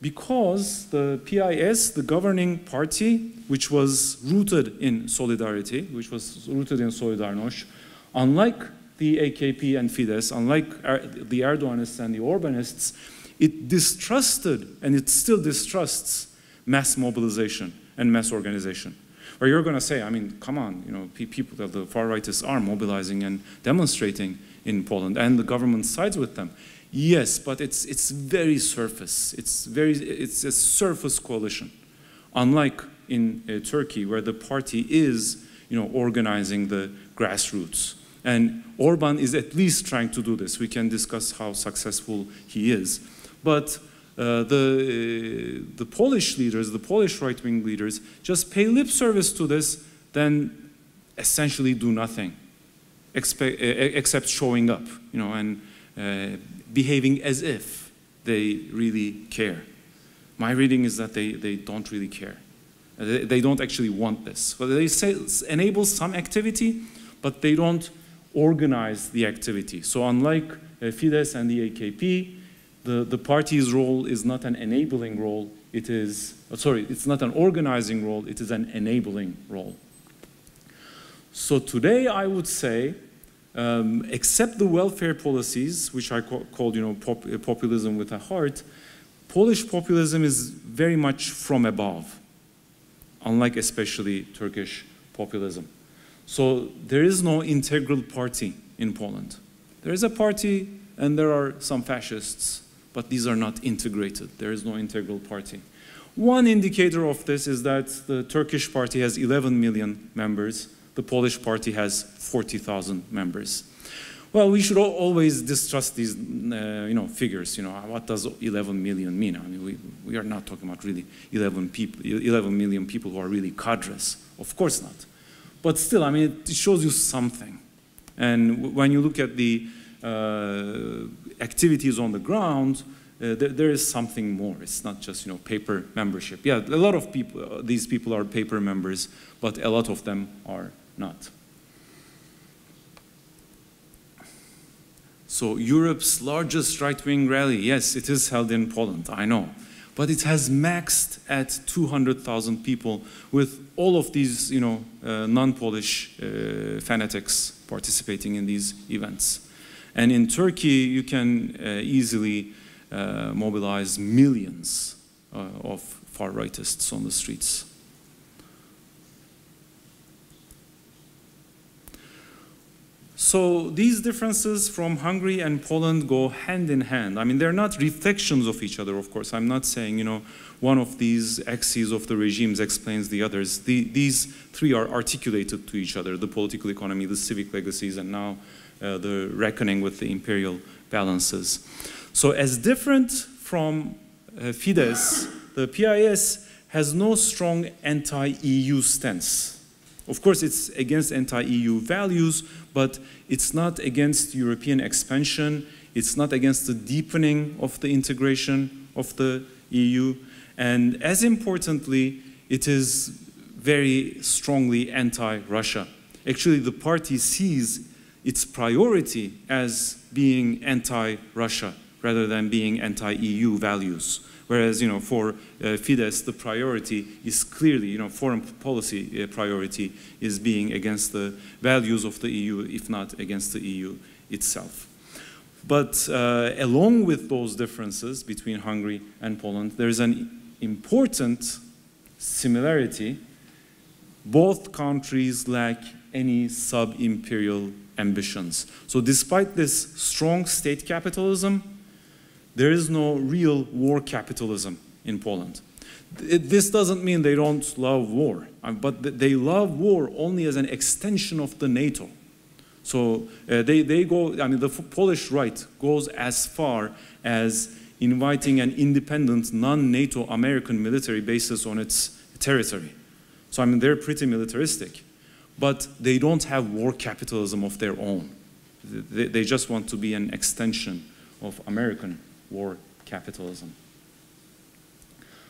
because the PIS, the governing party, which was rooted in solidarity, which was rooted in Solidarność, unlike the AKP and Fidesz, unlike the Erdoganists and the Orbanists, it distrusted and it still distrusts mass mobilization and mass organization. Or you're going to say, I mean, come on, you know, people of the far rightists are mobilizing and demonstrating in Poland, and the government sides with them. Yes, but it's it's very surface. It's very it's a surface coalition, unlike in uh, Turkey, where the party is, you know, organizing the grassroots. And Orban is at least trying to do this. We can discuss how successful he is. But uh, the, uh, the Polish leaders, the Polish right-wing leaders, just pay lip service to this, then essentially do nothing, except showing up, you know, and uh, behaving as if they really care. My reading is that they, they don't really care. They, they don't actually want this. But they say enable some activity, but they don't organize the activity. So unlike uh, Fidesz and the AKP, the, the party's role is not an enabling role, it is, uh, sorry, it's not an organizing role, it is an enabling role. So today I would say, um, except the welfare policies, which I ca called you know, pop uh, populism with a heart, Polish populism is very much from above, unlike especially Turkish populism. So there is no integral party in Poland. There is a party and there are some fascists, but these are not integrated. There is no integral party. One indicator of this is that the Turkish party has 11 million members, the Polish party has 40,000 members. Well, we should always distrust these, uh, you know, figures. You know, what does 11 million mean? I mean, we, we are not talking about really 11 people, 11 million people who are really cadres. Of course not. But still, I mean, it shows you something. And when you look at the uh, activities on the ground, uh, there, there is something more. It's not just you know paper membership. Yeah, a lot of people, uh, these people are paper members, but a lot of them are not. So Europe's largest right-wing rally, yes, it is held in Poland, I know but it has maxed at 200,000 people with all of these, you know, uh, non-Polish uh, fanatics participating in these events. And in Turkey, you can uh, easily uh, mobilize millions uh, of far-rightists on the streets. So these differences from Hungary and Poland go hand in hand. I mean, they're not reflections of each other, of course. I'm not saying, you know, one of these axes of the regimes explains the others. The, these three are articulated to each other, the political economy, the civic legacies, and now uh, the reckoning with the imperial balances. So as different from uh, Fidesz, the PIS has no strong anti-EU stance. Of course, it's against anti-EU values, but it's not against European expansion. It's not against the deepening of the integration of the EU. And as importantly, it is very strongly anti-Russia. Actually, the party sees its priority as being anti-Russia rather than being anti-EU values. Whereas, you know, for uh, Fidesz, the priority is clearly, you know, foreign policy uh, priority is being against the values of the EU, if not against the EU itself. But uh, along with those differences between Hungary and Poland, there is an important similarity. Both countries lack any sub-imperial ambitions. So despite this strong state capitalism, there is no real war capitalism in Poland. This doesn't mean they don't love war, uh, but they love war only as an extension of the NATO. So uh, they, they go, I mean, the Polish right goes as far as inviting an independent, non-NATO American military bases on its territory. So I mean, they're pretty militaristic, but they don't have war capitalism of their own. They, they just want to be an extension of American war capitalism.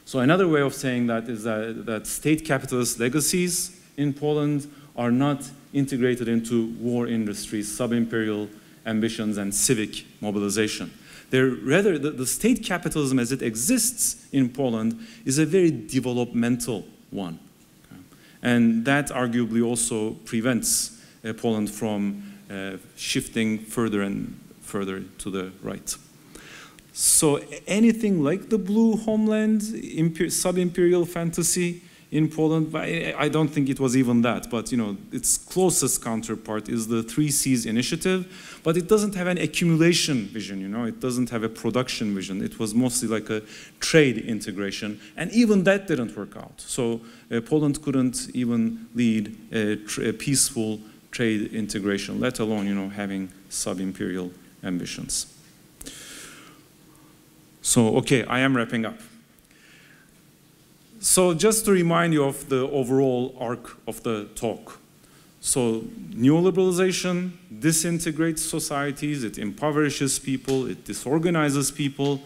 So another way of saying that is that, that state capitalist legacies in Poland are not integrated into war industries, sub-imperial ambitions, and civic mobilization. They're rather, the, the, state capitalism as it exists in Poland is a very developmental one. And that arguably also prevents uh, Poland from uh, shifting further and further to the right. So anything like the blue homeland, sub-imperial fantasy in Poland, I don't think it was even that, but you know, its closest counterpart is the Three Seas initiative, but it doesn't have an accumulation vision, you know, it doesn't have a production vision. It was mostly like a trade integration, and even that didn't work out. So uh, Poland couldn't even lead a, a peaceful trade integration, let alone, you know, having sub-imperial ambitions. So, okay, I am wrapping up. So just to remind you of the overall arc of the talk. So neoliberalization disintegrates societies, it impoverishes people, it disorganizes people,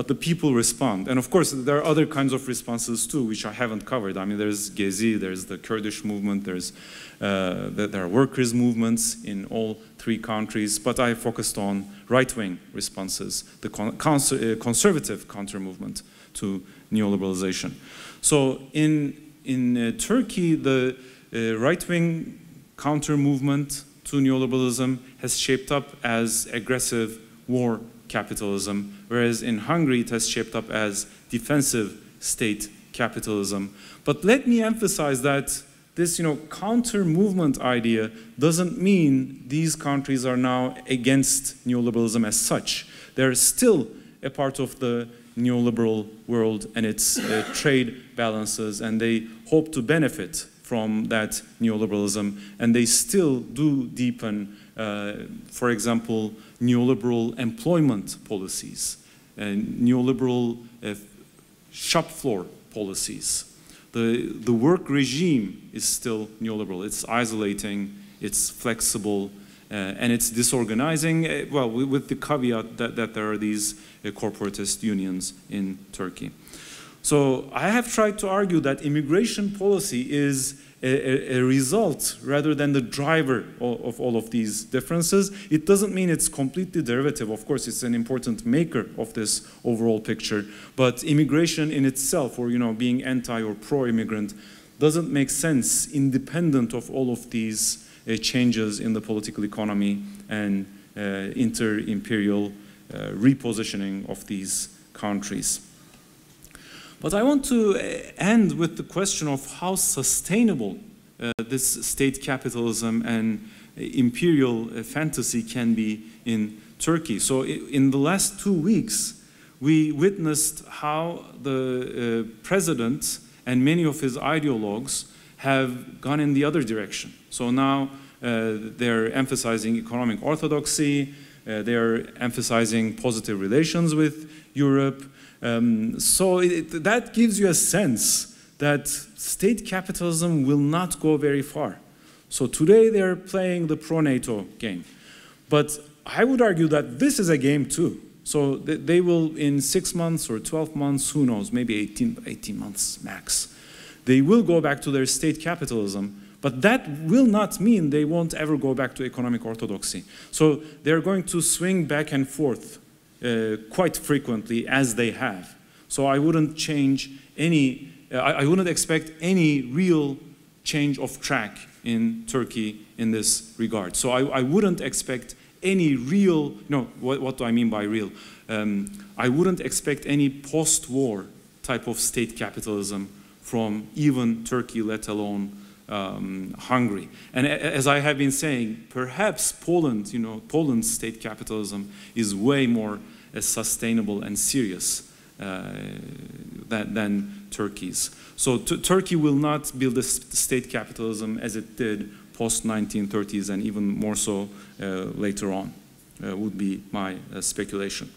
but the people respond. And of course, there are other kinds of responses too, which I haven't covered. I mean, there's Gezi, there's the Kurdish movement, there's, uh, there are workers' movements in all three countries, but I focused on right-wing responses, the con uh, conservative counter-movement to neoliberalization. So in, in uh, Turkey, the uh, right-wing counter-movement to neoliberalism has shaped up as aggressive war capitalism, whereas in Hungary it has shaped up as defensive state capitalism. But let me emphasize that this you know, counter-movement idea doesn't mean these countries are now against neoliberalism as such. They're still a part of the neoliberal world and its uh, trade balances, and they hope to benefit from that neoliberalism, and they still do deepen, uh, for example, neoliberal employment policies, and neoliberal uh, shop floor policies. The, the work regime is still neoliberal. It's isolating, it's flexible, uh, and it's disorganizing, uh, well, with the caveat that, that there are these uh, corporatist unions in Turkey. So I have tried to argue that immigration policy is a, a, result rather than the driver of, of, all of these differences. It doesn't mean it's completely derivative. Of course, it's an important maker of this overall picture. But immigration in itself, or you know, being anti or pro-immigrant, doesn't make sense independent of all of these uh, changes in the political economy and uh, inter-imperial uh, repositioning of these countries. But I want to uh, end with the question of how sustainable uh, this state capitalism and imperial fantasy can be in Turkey. So in the last two weeks, we witnessed how the uh, president and many of his ideologues have gone in the other direction. So now uh, they're emphasizing economic orthodoxy, uh, they're emphasizing positive relations with Europe. Um, so it, that gives you a sense that state capitalism will not go very far. So today they're playing the pro-NATO game. But I would argue that this is a game too. So they will, in six months or 12 months, who knows, maybe 18, 18 months max, they will go back to their state capitalism. But that will not mean they won't ever go back to economic orthodoxy. So they're going to swing back and forth uh, quite frequently as they have. So I wouldn't change any, uh, I, wouldn't expect any real change of track in Turkey in this regard. So I, I wouldn't expect any real, no, what, what do I mean by real? Um, I wouldn't expect any post-war type of state capitalism from even Turkey, let alone um, Hungary. And as I have been saying, perhaps Poland, you know, Poland's state capitalism is way more uh, sustainable and serious uh, than, than, Turkey's. So Turkey will not build a state capitalism as it did post-1930s and even more so uh, later on, uh, would be my uh, speculation.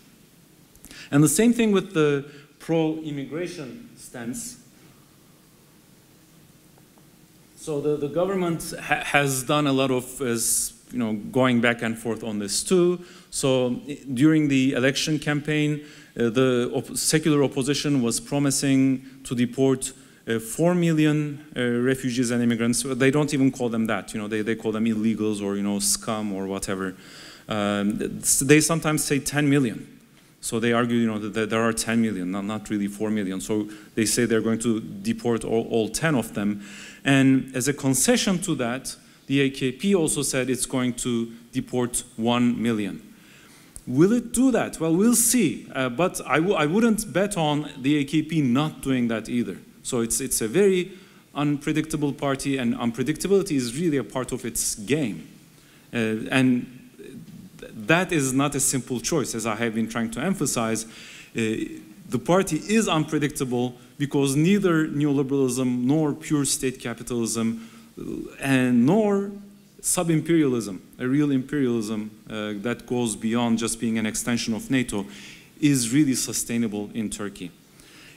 And the same thing with the pro-immigration stance. So the, the government ha has done a lot of you know, going back and forth on this too. So during the election campaign, uh, the op secular opposition was promising to deport uh, 4 million uh, refugees and immigrants. They don't even call them that. You know, they, they call them illegals or, you know, scum or whatever. Um, they sometimes say 10 million. So they argue, you know, that there are 10 million, not, not really 4 million. So they say they're going to deport all, all 10 of them. And as a concession to that, the AKP also said it's going to deport 1 million. Will it do that? Well, we'll see. Uh, but I w I wouldn't bet on the AKP not doing that either. So it's, it's a very unpredictable party, and unpredictability is really a part of its game. Uh, and that is not a simple choice, as I have been trying to emphasize. Uh, the party is unpredictable because neither neoliberalism nor pure state capitalism and nor sub-imperialism, a real imperialism uh, that goes beyond just being an extension of NATO, is really sustainable in Turkey.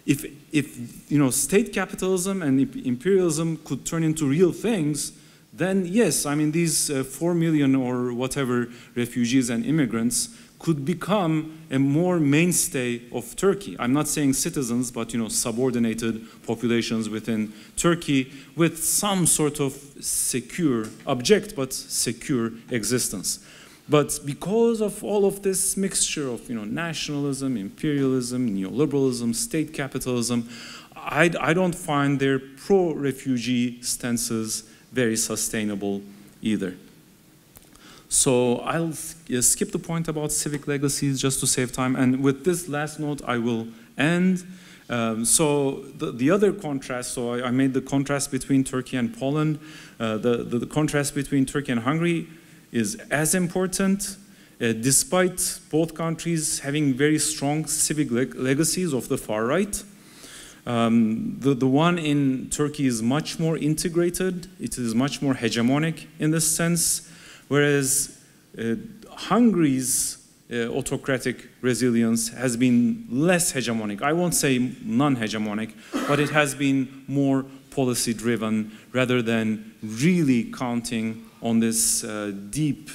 If, if you know, state capitalism and imperialism could turn into real things, then yes, I mean, these uh, 4 million or whatever refugees and immigrants could become a more mainstay of Turkey. I'm not saying citizens, but you know, subordinated populations within Turkey with some sort of secure, object, but secure existence. But because of all of this mixture of you know, nationalism, imperialism, neoliberalism, state capitalism, I, I don't find their pro-refugee stances very sustainable either. So I'll skip the point about civic legacies just to save time. And with this last note, I will end. Um, so the, the, other contrast, so I, I, made the contrast between Turkey and Poland. Uh, the, the, the, contrast between Turkey and Hungary is as important, uh, despite both countries having very strong civic leg legacies of the far right. Um, the, the one in Turkey is much more integrated, it is much more hegemonic in this sense, whereas uh, Hungary's uh, autocratic resilience has been less hegemonic. I won't say non-hegemonic, but it has been more policy driven rather than really counting on this uh, deep,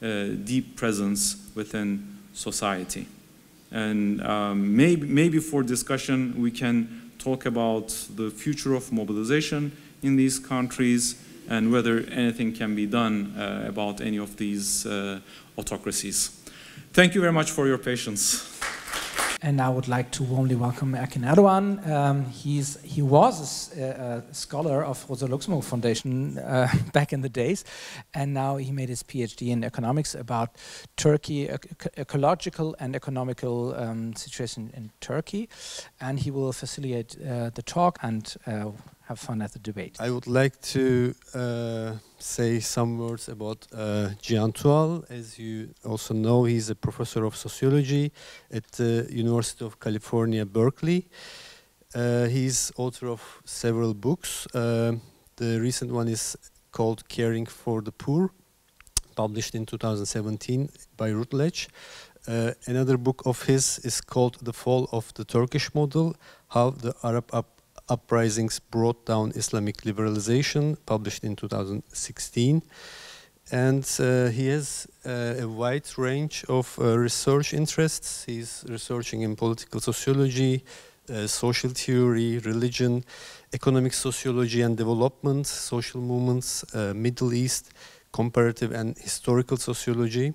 deep presence within society. And um, maybe, maybe for discussion, we can talk about the future of mobilization in these countries and whether anything can be done uh, about any of these uh, autocracies. Thank you very much for your patience. And I would like to warmly welcome Erkin Erdogan. Um, he's, he was a, a, scholar of Rosa Luxemburg Foundation uh, back in the days, and now he made his PhD in economics about Turkey, ecological and economical um, situation in Turkey. And he will facilitate uh, the talk and uh, have fun at the debate. I would like to uh, say some words about uh, Cihan Tuğal. As you also know, he's a professor of sociology at the University of California, Berkeley. Uh, he's author of several books. Uh, the recent one is called Caring for the Poor, published in 2017 by Routledge. Uh, another book of his is called The Fall of the Turkish Model, How the Arab Up Uprisings Brought Down Islamic Liberalization, published in 2016. And uh, he has uh, a wide range of uh, research interests. He's researching in political sociology, social theory, religion, economic sociology and development, social movements, Middle East, comparative and historical sociology.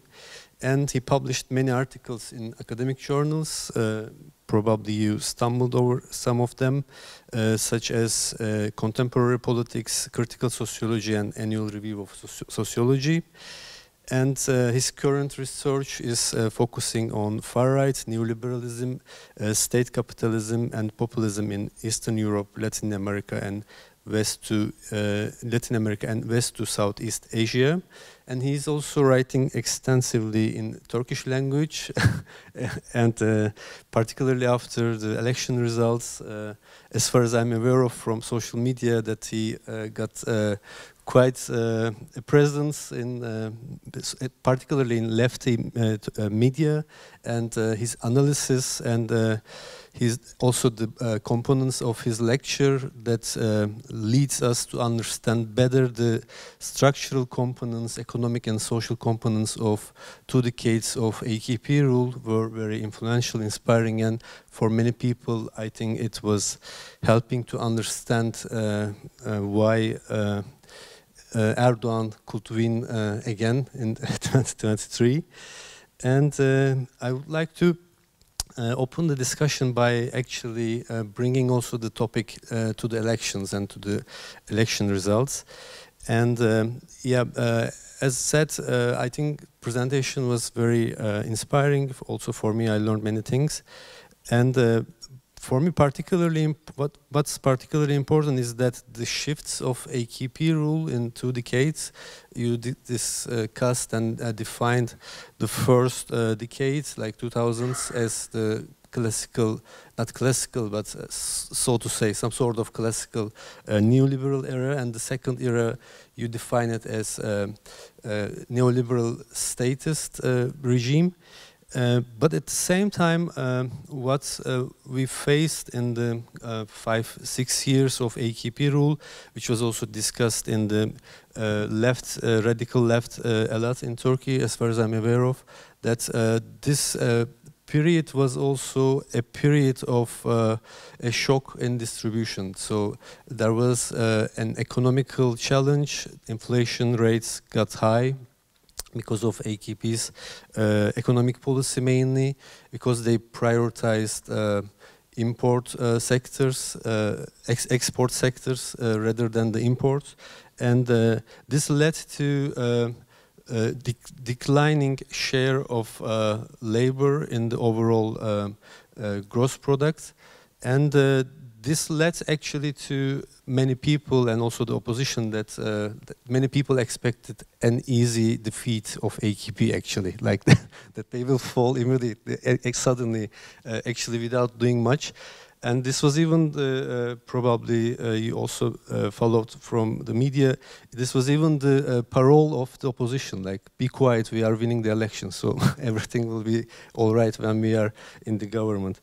And he published many articles in academic journals, uh, probably you stumbled over some of them, uh, such as uh, Contemporary Politics, Critical Sociology, and Annual Review of Soci Sociology. And uh, his current research is uh, focusing on far right, neoliberalism, uh, state capitalism, and populism in Eastern Europe, Latin America, and west to uh, Latin America and west to Southeast Asia. And he's also writing extensively in Turkish language, and uh, particularly after the election results, uh, as far as I'm aware of from social media, that he uh, got uh, quite uh, a presence in, uh, particularly in lefty media, and his analysis and He's also the uh, components of his lecture that uh, leads us to understand better the structural components, economic and social components of two decades of AKP rule were very influential, inspiring, and for many people, I think it was helping to understand uh, uh why uh, uh, Erdogan could win again in 2023. And I would like to uh, open the discussion by actually uh, bringing also the topic uh, to the elections and to the election results. And um, yeah, uh, as said, uh, I think presentation was very inspiring. Also for me, I learned many things. And for me, particularly what what's particularly important is that the shifts of AKP rule in two decades, you discussed uh, and uh, defined the first uh, decades, like 2000s, as the classical, not classical, but uh, so to say, some sort of classical uh, neoliberal era, and the second era, you define it as uh, neoliberal statist regime. Uh, but at the same time, uh, what uh, we faced in the uh, five, six years of AKP rule, which was also discussed in the uh, left, radical left a lot in Turkey, as far as I'm aware of, that this period was also a period of a shock in distribution. So there was an economical challenge, inflation rates got high, because of AKP's uh, economic policy mainly, because they prioritized uh, import uh, sectors, uh, ex export sectors uh, rather than the import. And uh, this led to de declining share of labor in the overall gross product. And this led actually to many people and also the opposition that, uh, that, many people expected an easy defeat of AKP actually, like that they will fall immediately, suddenly, uh, actually without doing much. And this was even the, uh, probably uh, you also uh, followed from the media. This was even the uh, parole of the opposition, like be quiet, we are winning the election, so everything will be all right when we are in the government.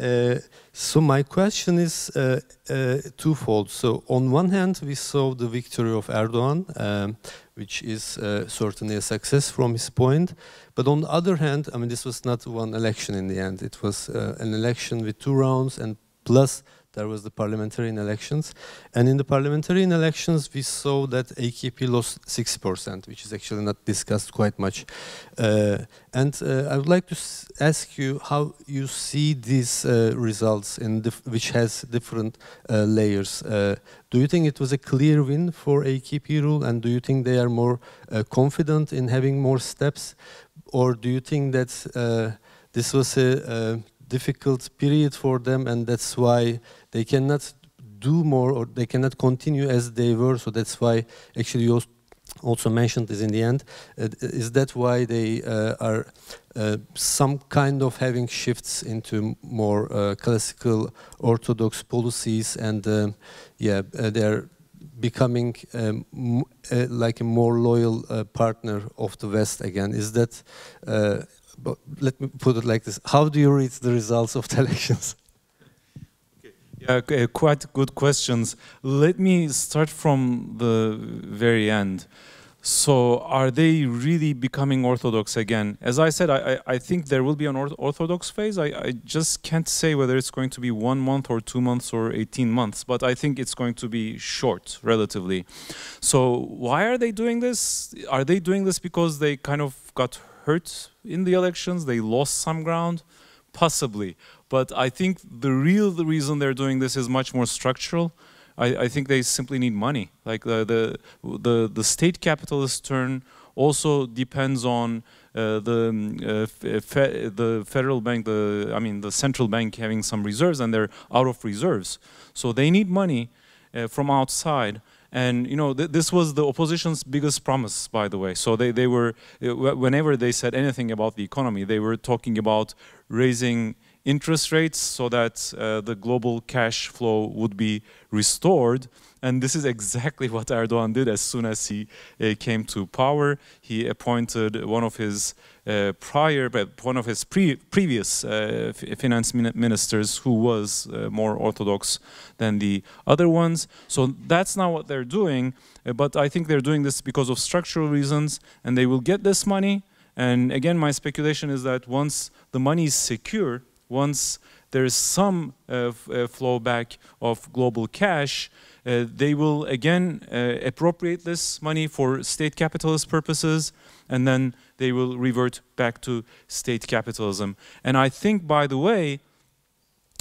Uh, so my question is uh, uh, twofold. So on one hand, we saw the victory of Erdogan, um, which is uh, certainly a success from his point. But on the other hand, I mean, this was not one election in the end. It was uh, an election with two rounds and plus there was the parliamentary elections. And in the parliamentary elections, we saw that AKP lost 6%, which is actually not discussed quite much. Uh, and uh, I would like to ask you how you see these uh, results, in which has different uh, layers. Uh, do you think it was a clear win for AKP rule? And do you think they are more uh, confident in having more steps? Or do you think that this was a difficult period for them and that's why they cannot do more or they cannot continue as they were. So that's why actually you also mentioned this in the end. Uh, is that why they uh, are uh, some kind of having shifts into more uh, classical orthodox policies and um, yeah, uh, they're becoming um, uh, like a more loyal partner of the West again? Is that, let me put it like this, how do you read the results of the elections? Yeah, uh, quite good questions. Let me start from the very end. So, are they really becoming Orthodox again? As I said, I, I, I think there will be an Orthodox phase. I, I just can't say whether it's going to be one month or two months or 18 months, but I think it's going to be short, relatively. So, why are they doing this? Are they doing this because they kind of got hurt in the elections? They lost some ground? Possibly. But I think the real the reason they're doing this is much more structural. I, I think they simply need money. Like the, the, the, the state capitalist turn also depends on uh, the um, uh, fe the federal bank, the I mean the central bank having some reserves, and they're out of reserves. So they need money uh, from outside. And you know, th this was the opposition's biggest promise, by the way. So they, they were, uh, whenever they said anything about the economy, they were talking about raising interest rates so that uh, the global cash flow would be restored. And this is exactly what Erdogan did as soon as he uh, came to power. He appointed one of his uh, prior, but one of his pre previous uh, finance ministers who was uh, more orthodox than the other ones. So that's not what they're doing. Uh, but I think they're doing this because of structural reasons, and they will get this money. And again, my speculation is that once the money is secure, once there is some uh, uh, flow back of global cash, uh, they will again appropriate this money for state capitalist purposes, and then they will revert back to state capitalism. And I think, by the way,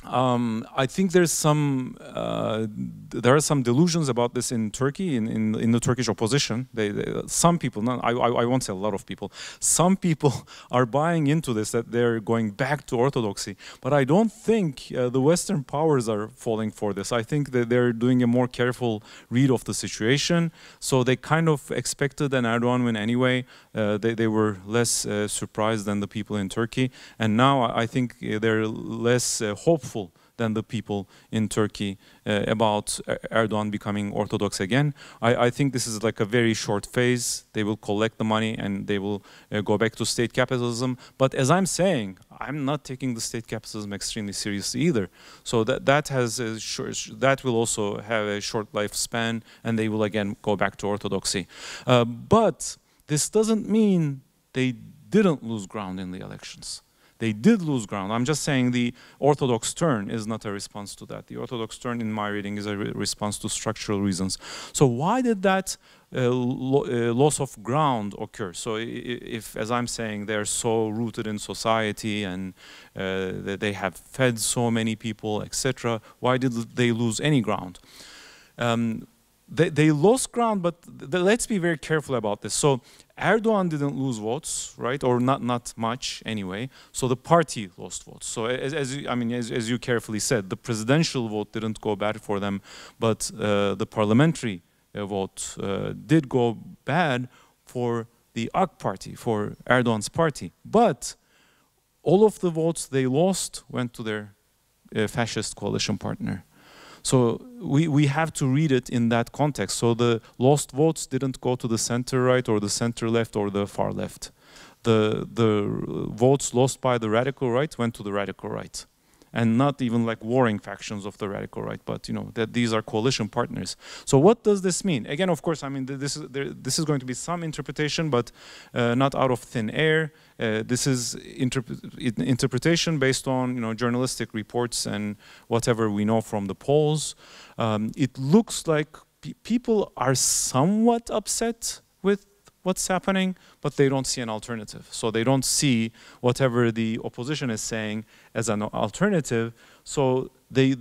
um, I think there's some uh, there are some delusions about this in Turkey in, in, in the Turkish opposition. They, they, some people, not, I, I, won't say a lot of people, some people are buying into this that they're going back to orthodoxy. But I don't think uh, the Western powers are falling for this. I think that they're doing a more careful read of the situation. So they kind of expected an Erdogan win anyway. Uh, they, they were less uh, surprised than the people in Turkey. And now I think they're less uh, hopeful than the people in Turkey uh, about Erdogan becoming Orthodox again. I, I, think this is like a very short phase. They will collect the money and they will uh, go back to state capitalism. But as I'm saying, I'm not taking the state capitalism extremely seriously either. So that that has short, that will also have a short lifespan, and they will again go back to orthodoxy. Uh, but this doesn't mean they didn't lose ground in the elections. They did lose ground. I'm just saying the Orthodox turn is not a response to that. The Orthodox turn, in my reading, is a re response to structural reasons. So why did that uh, lo uh, loss of ground occur? So if, as I'm saying, they're so rooted in society and uh, they have fed so many people, etc., why did they lose any ground? Um, they, they lost ground, but th let's be very careful about this. So Erdogan didn't lose votes, right, or not not much anyway. So the party lost votes. So as, as you, I mean, as, as, you carefully said, the presidential vote didn't go bad for them, but uh, the parliamentary uh, vote uh, did go bad for the AK party, for Erdogan's party. But all of the votes they lost went to their uh, fascist coalition partner. So we, we have to read it in that context. So the lost votes didn't go to the center right or the center left or the far left. The, the votes lost by the radical right went to the radical right and not even like warring factions of the radical right, but you know that these are coalition partners. So what does this mean? Again, of course, I mean this is there, this is going to be some interpretation, but uh, not out of thin air. Uh, this is interpretation based on you know journalistic reports and whatever we know from the polls. Um, it looks like pe people are somewhat upset with what's happening, but they don't see an alternative. So they don't see whatever the opposition is saying as an alternative. So they,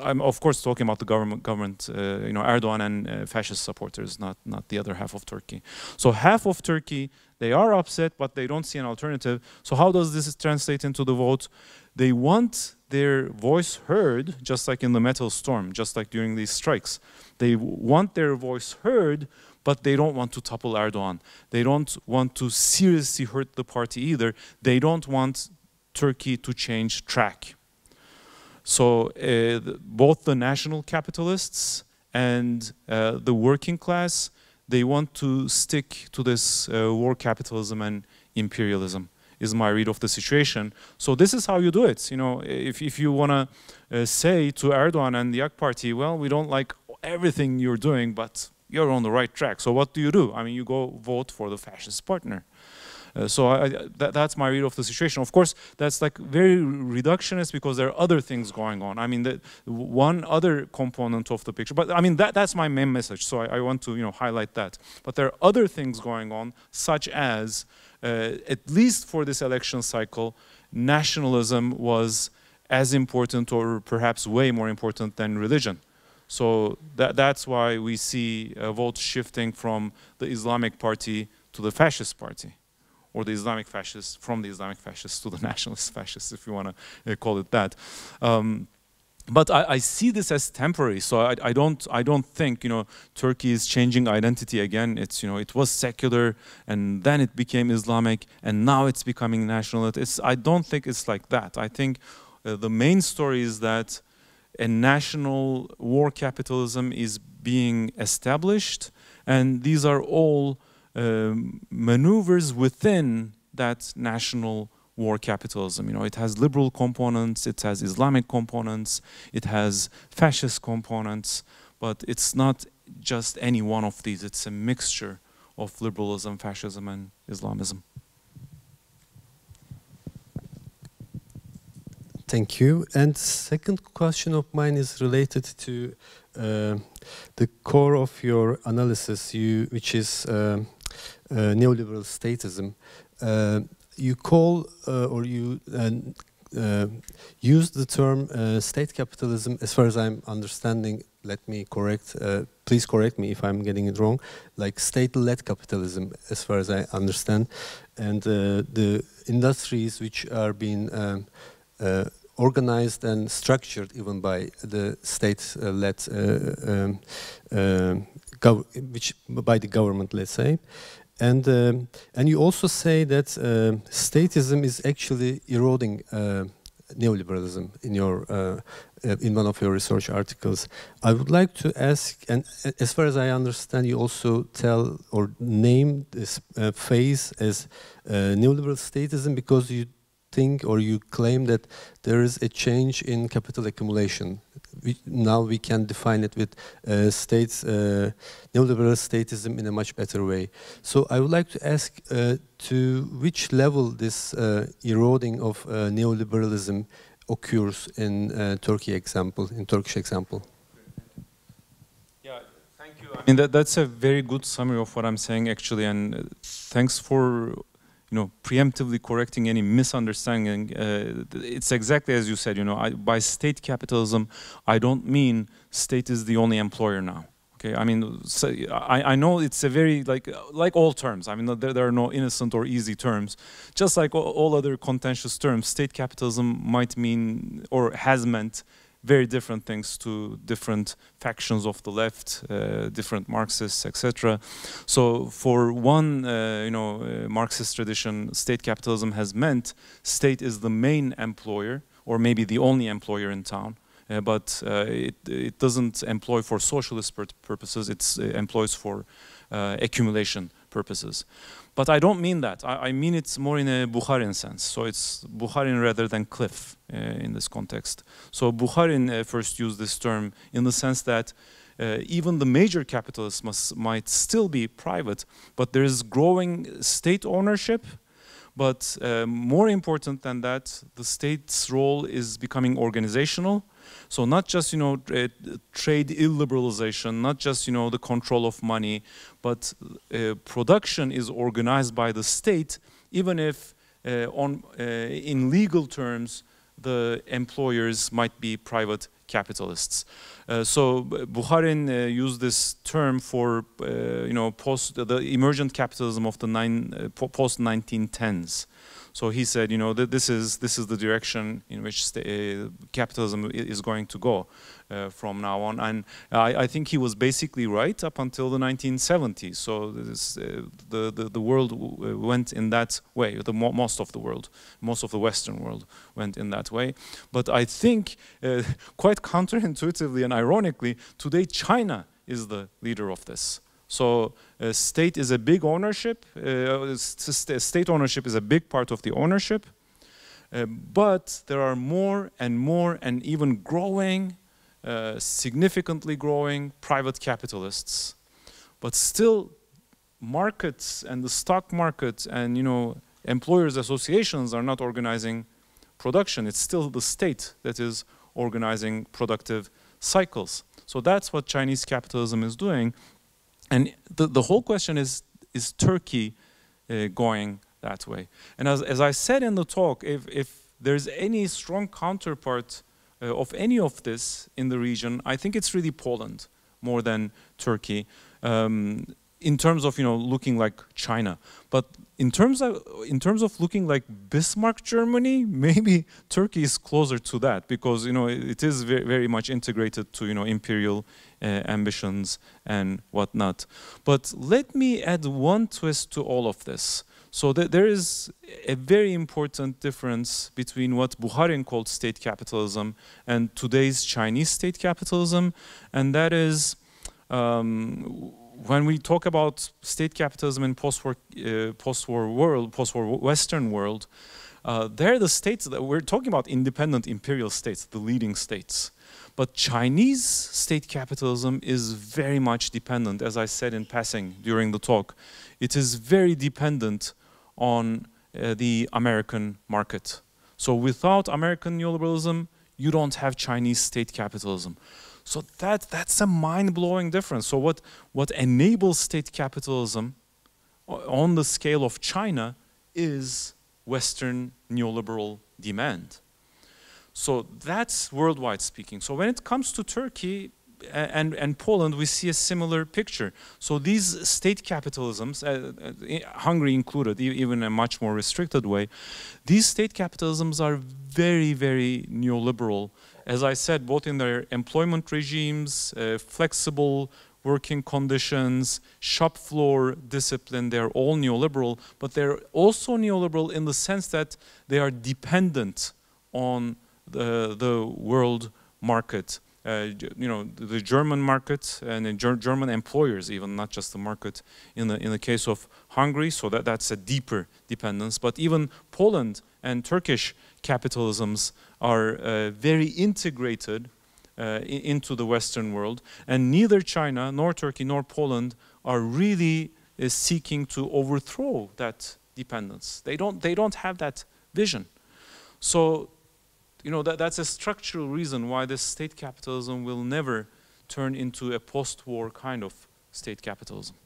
I'm of course talking about the government, government, uh, you know, Erdogan and uh, fascist supporters, not not the other half of Turkey. So half of Turkey, they are upset, but they don't see an alternative. So how does this translate into the vote? they want their voice heard, just like in the metal storm, just like during these strikes. They want their voice heard, but they don't want to topple Erdogan. They don't want to seriously hurt the party either. They don't want Turkey to change track. So uh, both the national capitalists and uh, the working class, they want to stick to this uh, war capitalism and imperialism is my read of the situation. So this is how you do it. You know, if, if you want to uh, say to Erdogan and the AK Party, well, we don't like everything you're doing, but you're on the right track. So what do you do? I mean, you go vote for the fascist partner. Uh, so I, that, that's my read of the situation. Of course, that's like very reductionist because there are other things going on. I mean, the, one other component of the picture, but I mean, that, that's my main message. So I, I want to, you know, highlight that. But there are other things going on, such as, uh, at least for this election cycle, nationalism was as important or perhaps way more important than religion. So that, that's why we see uh, votes shifting from the Islamic party to the fascist party or the Islamic fascists, from the Islamic fascists to the nationalist fascists, if you want to uh, call it that. Um, but I, I, see this as temporary, so I, I, don't. I don't think you know Turkey is changing identity again. It's you know it was secular, and then it became Islamic, and now it's becoming nationalist. It's. I don't think it's like that. I think uh, the main story is that a national war capitalism is being established, and these are all um, maneuvers within that national war capitalism. You know, it has liberal components, it has Islamic components, it has fascist components, but it's not just any one of these. It's a mixture of liberalism, fascism, and Islamism. Thank you. And second question of mine is related to uh, the core of your analysis, you, which is uh, uh, neoliberal statism. Uh, you call uh, or you use the term state capitalism, as far as I'm understanding, let me correct, uh, please correct me if I'm getting it wrong, like state-led capitalism, as far as I understand, and uh, the industries which are being um, uh, organized and structured even by the state-led, um, which by the government, let's say, and, um, and you also say that uh, statism is actually eroding uh, neoliberalism in your uh, uh, in one of your research articles. I would like to ask, and as far as I understand, you also tell or name this uh, phase as uh, neoliberal statism because you think or you claim that there is a change in capital accumulation. We, now we can define it with uh, states, uh, neoliberal statism in a much better way. So I would like to ask uh, to which level this uh, eroding of uh, neoliberalism occurs in uh, Turkey example, in Turkish example. Yeah, thank you. I mean, that, that's a very good summary of what I'm saying actually, and thanks for you know, preemptively correcting any misunderstanding. Uh, it's exactly as you said, you know, I, by state capitalism, I don't mean state is the only employer now. Okay, I mean, so I, I know it's a very, like, like all terms, I mean, there, there are no innocent or easy terms. Just like all, all other contentious terms, state capitalism might mean, or has meant, very different things to different factions of the left, uh, different Marxists, etc. So for one, uh, you know, uh, Marxist tradition, state capitalism has meant state is the main employer, or maybe the only employer in town. Uh, but uh, it, it doesn't employ for socialist purposes, it uh, employs for accumulation purposes. But I don't mean that. I, I, mean it's more in a Bukharin sense. So it's Bukharin rather than Cliff in this context. So Bukharin uh, first used this term in the sense that uh, even the major capitalists must, might still be private, but there is growing state ownership. But uh, more important than that, the state's role is becoming organizational so not just you know trade illiberalization, not just you know the control of money, but uh, production is organized by the state, even if uh, on uh, in legal terms the employers might be private capitalists. Uh, so Bukharin uh, used this term for uh, you know post the emergent capitalism of the nine, post 1910s. So he said, you know, that this is this is the direction in which uh, capitalism is going to go uh, from now on. And I, I, think he was basically right up until the 1970s. So this, uh, the, the, the world went in that way. The mo most of the world, most of the Western world went in that way. But I think, uh, quite counterintuitively and ironically, today China is the leader of this. So uh, state is a big ownership. Uh, state ownership is a big part of the ownership. Uh, but there are more and more and even growing, uh, significantly growing private capitalists. But still, markets and the stock market and you know employers associations are not organizing production. It's still the state that is organizing productive cycles. So that's what Chinese capitalism is doing. And the, the whole question is, is Turkey uh, going that way? And as, as I said in the talk, if, if there's any strong counterpart uh, of any of this in the region, I think it's really Poland more than Turkey. Um, in terms of you know looking like China. But in terms of in terms of looking like Bismarck Germany, maybe Turkey is closer to that because you know it is very, very much integrated to you know imperial ambitions and whatnot. But let me add one twist to all of this. So th there is a very important difference between what Bukharin called state capitalism and today's Chinese state capitalism, and that is. Um, when we talk about state capitalism in post-war uh, post-war world, post-war Western world, uh, they're the states that we're talking about independent imperial states, the leading states. But Chinese state capitalism is very much dependent, as I said in passing during the talk. It is very dependent on uh, the American market. So without American neoliberalism, you don't have Chinese state capitalism. So that, that's a mind-blowing difference. So what, what enables state capitalism on the scale of China is Western neoliberal demand. So that's worldwide speaking. So when it comes to Turkey and, and Poland, we see a similar picture. So these state capitalisms, uh, uh, Hungary included, even in a much more restricted way, these state capitalisms are very, very neoliberal as I said, both in their employment regimes, uh, flexible working conditions, shop floor discipline, they're all neoliberal, but they're also neoliberal in the sense that they are dependent on the, the world market. Uh, you know, the German market and the German employers even, not just the market in the, in the case of Hungary, so that, that's a deeper dependence. But even Poland and Turkish capitalisms are uh, very integrated uh, into the Western world, and neither China, nor Turkey, nor Poland are really uh, seeking to overthrow that dependence. They don't, they don't have that vision. So, you know, that, that's a structural reason why this state capitalism will never turn into a post-war kind of state capitalism.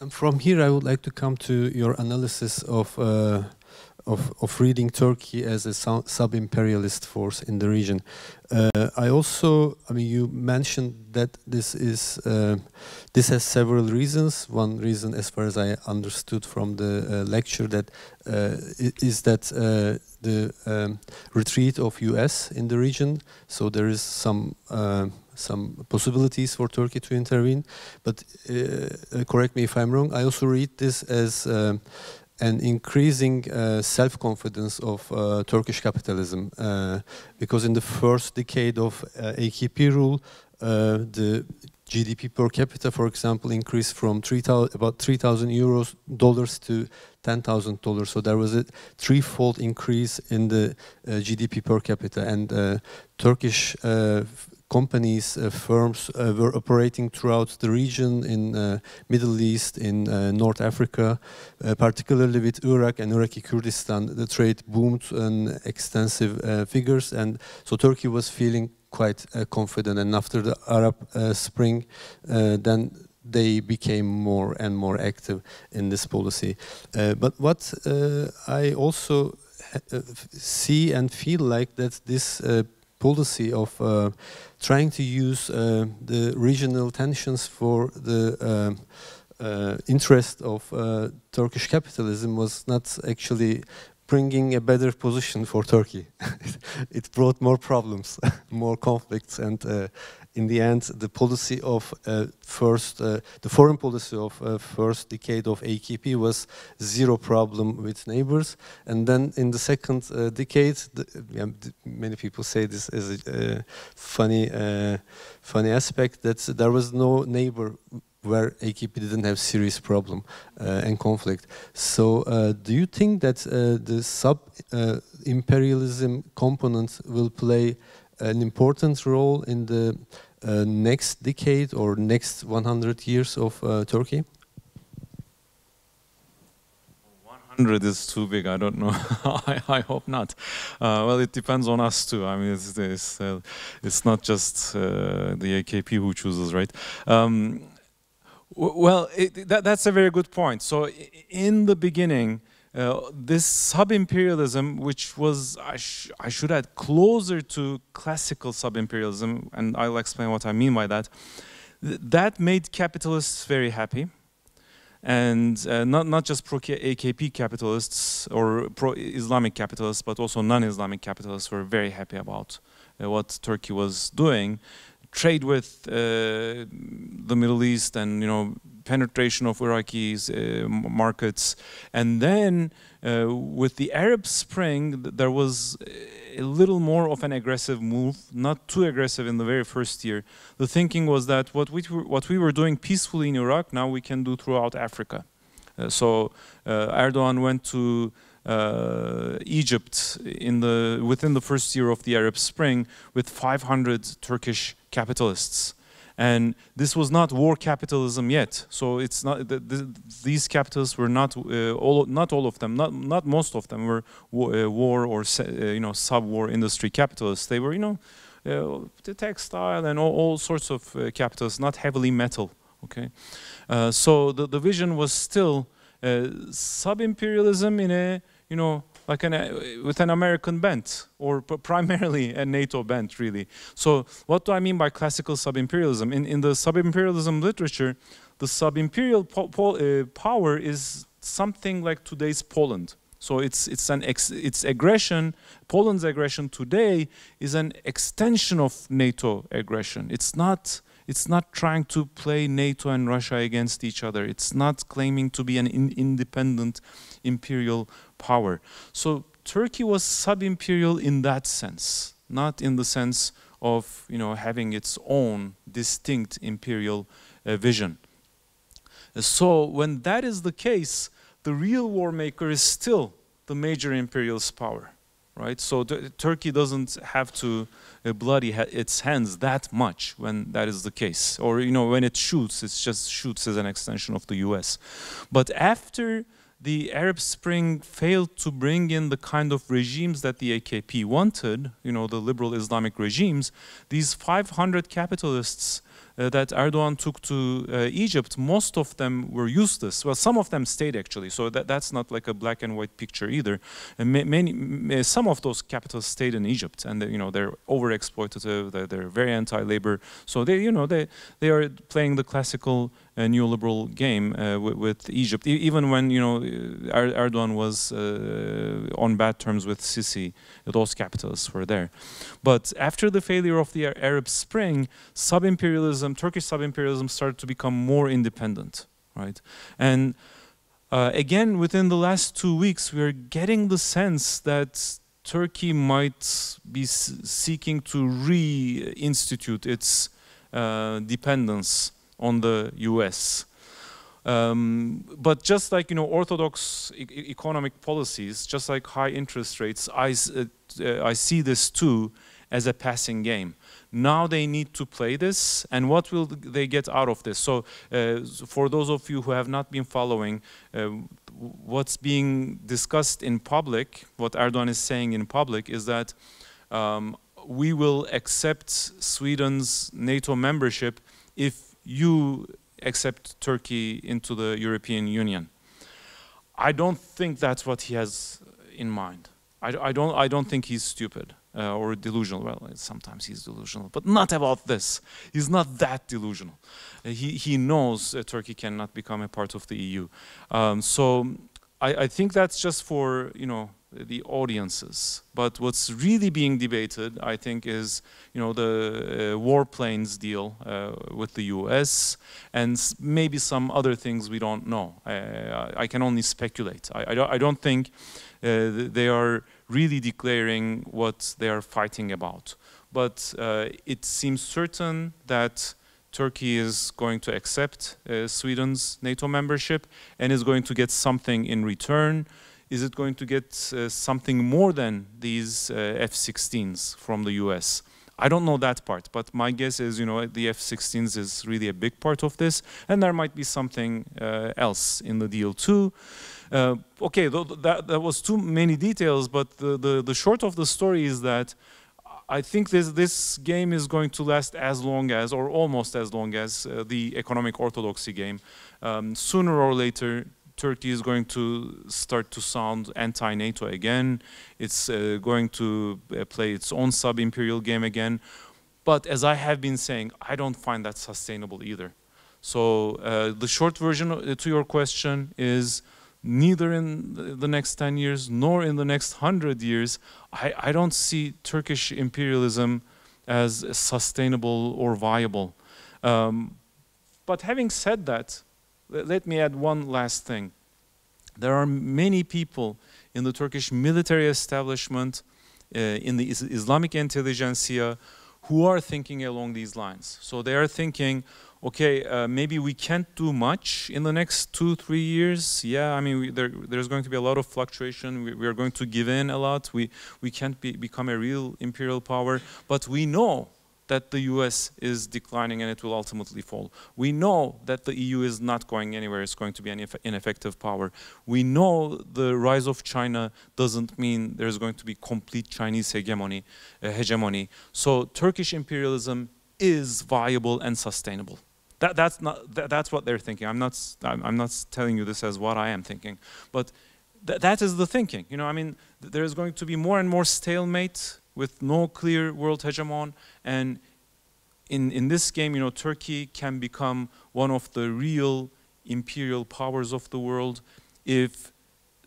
And from here, I would like to come to your analysis of uh, of, of reading Turkey as a sub-imperialist force in the region. Uh, I also, I mean, you mentioned that this is uh, this has several reasons. One reason, as far as I understood from the uh, lecture, that uh, is that uh, the um, retreat of U.S. in the region. So there is some uh, some possibilities for Turkey to intervene. But correct me if I'm wrong. I also read this as um, an increasing uh, self-confidence of uh, Turkish capitalism uh, because in the first decade of uh, AKP rule uh, the GDP per capita for example increased from 3, about 3000 euros dollars to $10,000 so there was a threefold increase in the uh, GDP per capita. And Turkish companies, uh, firms uh, were operating throughout the region in uh, Middle East, in North Africa, particularly with Iraq and Iraqi Kurdistan. The trade boomed in extensive figures, and so Turkey was feeling quite confident. And after the Arab Spring, then they became more and more active in this policy. Uh, but what uh, I also uh, see and feel like that this policy of trying to use uh, the regional tensions for the uh, uh, interest of uh, Turkish capitalism was not actually bringing a better position for Turkey. it brought more problems, more conflicts, and uh, in the end, the policy of uh, first, uh, the foreign policy of uh, first decade of AKP was zero problem with neighbors, and then in the second uh, decade, the, many people say this as a uh, funny, uh, funny aspect that there was no neighbor where AKP didn't have serious problem and conflict. So, do you think that the sub-imperialism component will play an important role in the uh, next decade or next 100 years of uh, Turkey? 100 is too big. I don't know. I, I, hope not. Uh, well, it depends on us too. I mean, it's, it's, uh, it's not just uh, the AKP who chooses, right? Um, well, it, that, that's a very good point. So, in the beginning, uh, this sub-imperialism, which was, I, sh I, should add, closer to classical sub-imperialism, and I'll explain what I mean by that, th that made capitalists very happy. And uh, not, not just pro-AKP capitalists or pro-Islamic capitalists, but also non-Islamic capitalists were very happy about uh, what Turkey was doing. Trade with uh, the Middle East and, you know, penetration of Iraqi uh, markets. And then uh, with the Arab Spring, there was a little more of an aggressive move, not too aggressive in the very first year. The thinking was that what we what we were doing peacefully in Iraq, now we can do throughout Africa. Uh, so uh, Erdogan went to uh, Egypt in the within the first year of the Arab Spring with 500 Turkish capitalists and this was not war capitalism yet. So it's not the, the, these capitalists were not uh, all not all of them, not not most of them were war, uh, war or uh, you know sub-war industry capitalists. They were you know uh, the textile and all, all sorts of capitalists, not heavily metal. Okay, so the the vision was still sub-imperialism in a you know like an, uh, with an American bent, or primarily a NATO bent, really. So what do I mean by classical sub-imperialism? In, in the sub-imperialism literature, the sub-imperial po po uh, power is something like today's Poland. So it's, it's, an ex its aggression, Poland's aggression today is an extension of NATO aggression. It's not, it's not trying to play NATO and Russia against each other. It's not claiming to be an in independent imperial power. So Turkey was sub-imperial in that sense, not in the sense of you know having its own distinct imperial uh, vision. So when that is the case, the real war maker is still the major imperialist power, right? So Turkey doesn't have to uh, bloody ha its hands that much when that is the case, or you know when it shoots, it just shoots as an extension of the U.S. But after the Arab Spring failed to bring in the kind of regimes that the AKP wanted, you know, the liberal Islamic regimes, these 500 capitalists uh, that Erdogan took to uh, Egypt, most of them were useless. Well, some of them stayed actually, so that, that's not like a black and white picture either. And many, some of those capitalists stayed in Egypt, and they, you know they're overexploitative, they're, they're very anti-labor, so they you know they they are playing the classical uh, neoliberal game uh, with, with, Egypt, e even when you know er Erdogan was uh, on bad terms with Sisi, those capitalists were there. But after the failure of the Arab Spring, sub-imperialism, Turkish sub-imperialism started to become more independent, right? And uh, again, within the last two weeks, we are getting the sense that Turkey might be seeking to reinstitute its uh, dependence on the US. Um, but just like you know orthodox e economic policies, just like high interest rates, I, uh, uh, I see this too as a passing game. Now they need to play this, and what will they get out of this? So, uh, for those of you who have not been following, uh, what's being discussed in public, what Erdogan is saying in public, is that um, we will accept Sweden's NATO membership if you accept Turkey into the European Union. I don't think that's what he has in mind. I, I, don't, I don't think he's stupid. uh, or delusional. Well, sometimes he's delusional, but not about this. He's not that delusional. Uh, he, he knows uh, Turkey cannot become a part of the EU. Um, so I, I, think that's just for, you know, the audiences. But what's really being debated, I think, is, you know, the uh, warplanes deal uh, with the US and maybe some other things we don't know. I, I can only speculate. I, I, don't, I don't think uh, they are really declaring what they are fighting about. But uh, it seems certain that Turkey is going to accept uh, Sweden's NATO membership and is going to get something in return. Is it going to get uh, something more than these uh, F-16s from the US? I don't know that part, but my guess is, you know, the F-16s is really a big part of this, and there might be something uh, else in the deal too. Uh, okay, th that, that was too many details, but the, the, the short of the story is that I think this, this game is going to last as long as, or almost as long as, uh, the economic orthodoxy game. Um, sooner or later, Turkey is going to start to sound anti-NATO again. It's uh, going to uh, play its own sub-imperial game again. But as I have been saying, I don't find that sustainable either. So uh, the short version uh, to your question is neither in the next 10 years nor in the next 100 years, I, I don't see Turkish imperialism as sustainable or viable. Um, but having said that, let me add one last thing. There are many people in the Turkish military establishment, uh, in the Islamic intelligentsia, who are thinking along these lines. So they are thinking, okay, uh, maybe we can't do much in the next two, three years. Yeah, I mean, we, there, there's going to be a lot of fluctuation. We, we, are going to give in a lot. We, we can't be, become a real imperial power. But we know that the US is declining and it will ultimately fall. We know that the EU is not going anywhere, it's going to be an ineffective power. We know the rise of China doesn't mean there's going to be complete Chinese hegemony. Uh, hegemony. So Turkish imperialism is viable and sustainable. That, that's, not, that, that's what they're thinking. I'm not, I'm not telling you this as what I am thinking. But th that is the thinking. You know, I mean, there's going to be more and more stalemate with no clear world hegemon. And in, in this game, you know, Turkey can become one of the real imperial powers of the world if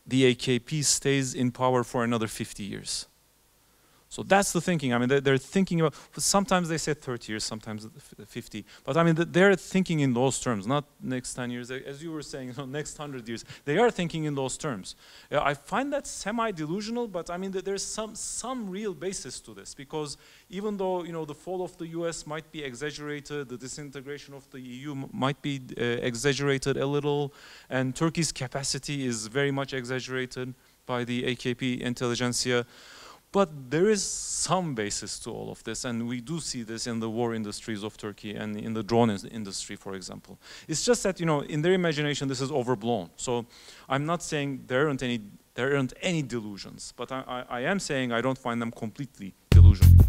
the AKP stays in power for another 50 years. So that's the thinking. I mean, they're, they're, thinking about, sometimes they say 30 years, sometimes 50. But I mean, they're thinking in those terms, not next 10 years. As you were saying, you know, next 100 years. They are thinking in those terms. I find that semi-delusional, but I mean, there's some, some real basis to this. Because even though, you know, the fall of the US might be exaggerated, the disintegration of the EU might be uh, exaggerated a little, and Turkey's capacity is very much exaggerated by the AKP intelligentsia, but there is some basis to all of this, and we do see this in the war industries of Turkey and in the drone industry, for example. It's just that, you know, in their imagination, this is overblown. So I'm not saying there aren't any, there aren't any delusions, but I, I, I am saying I don't find them completely delusional.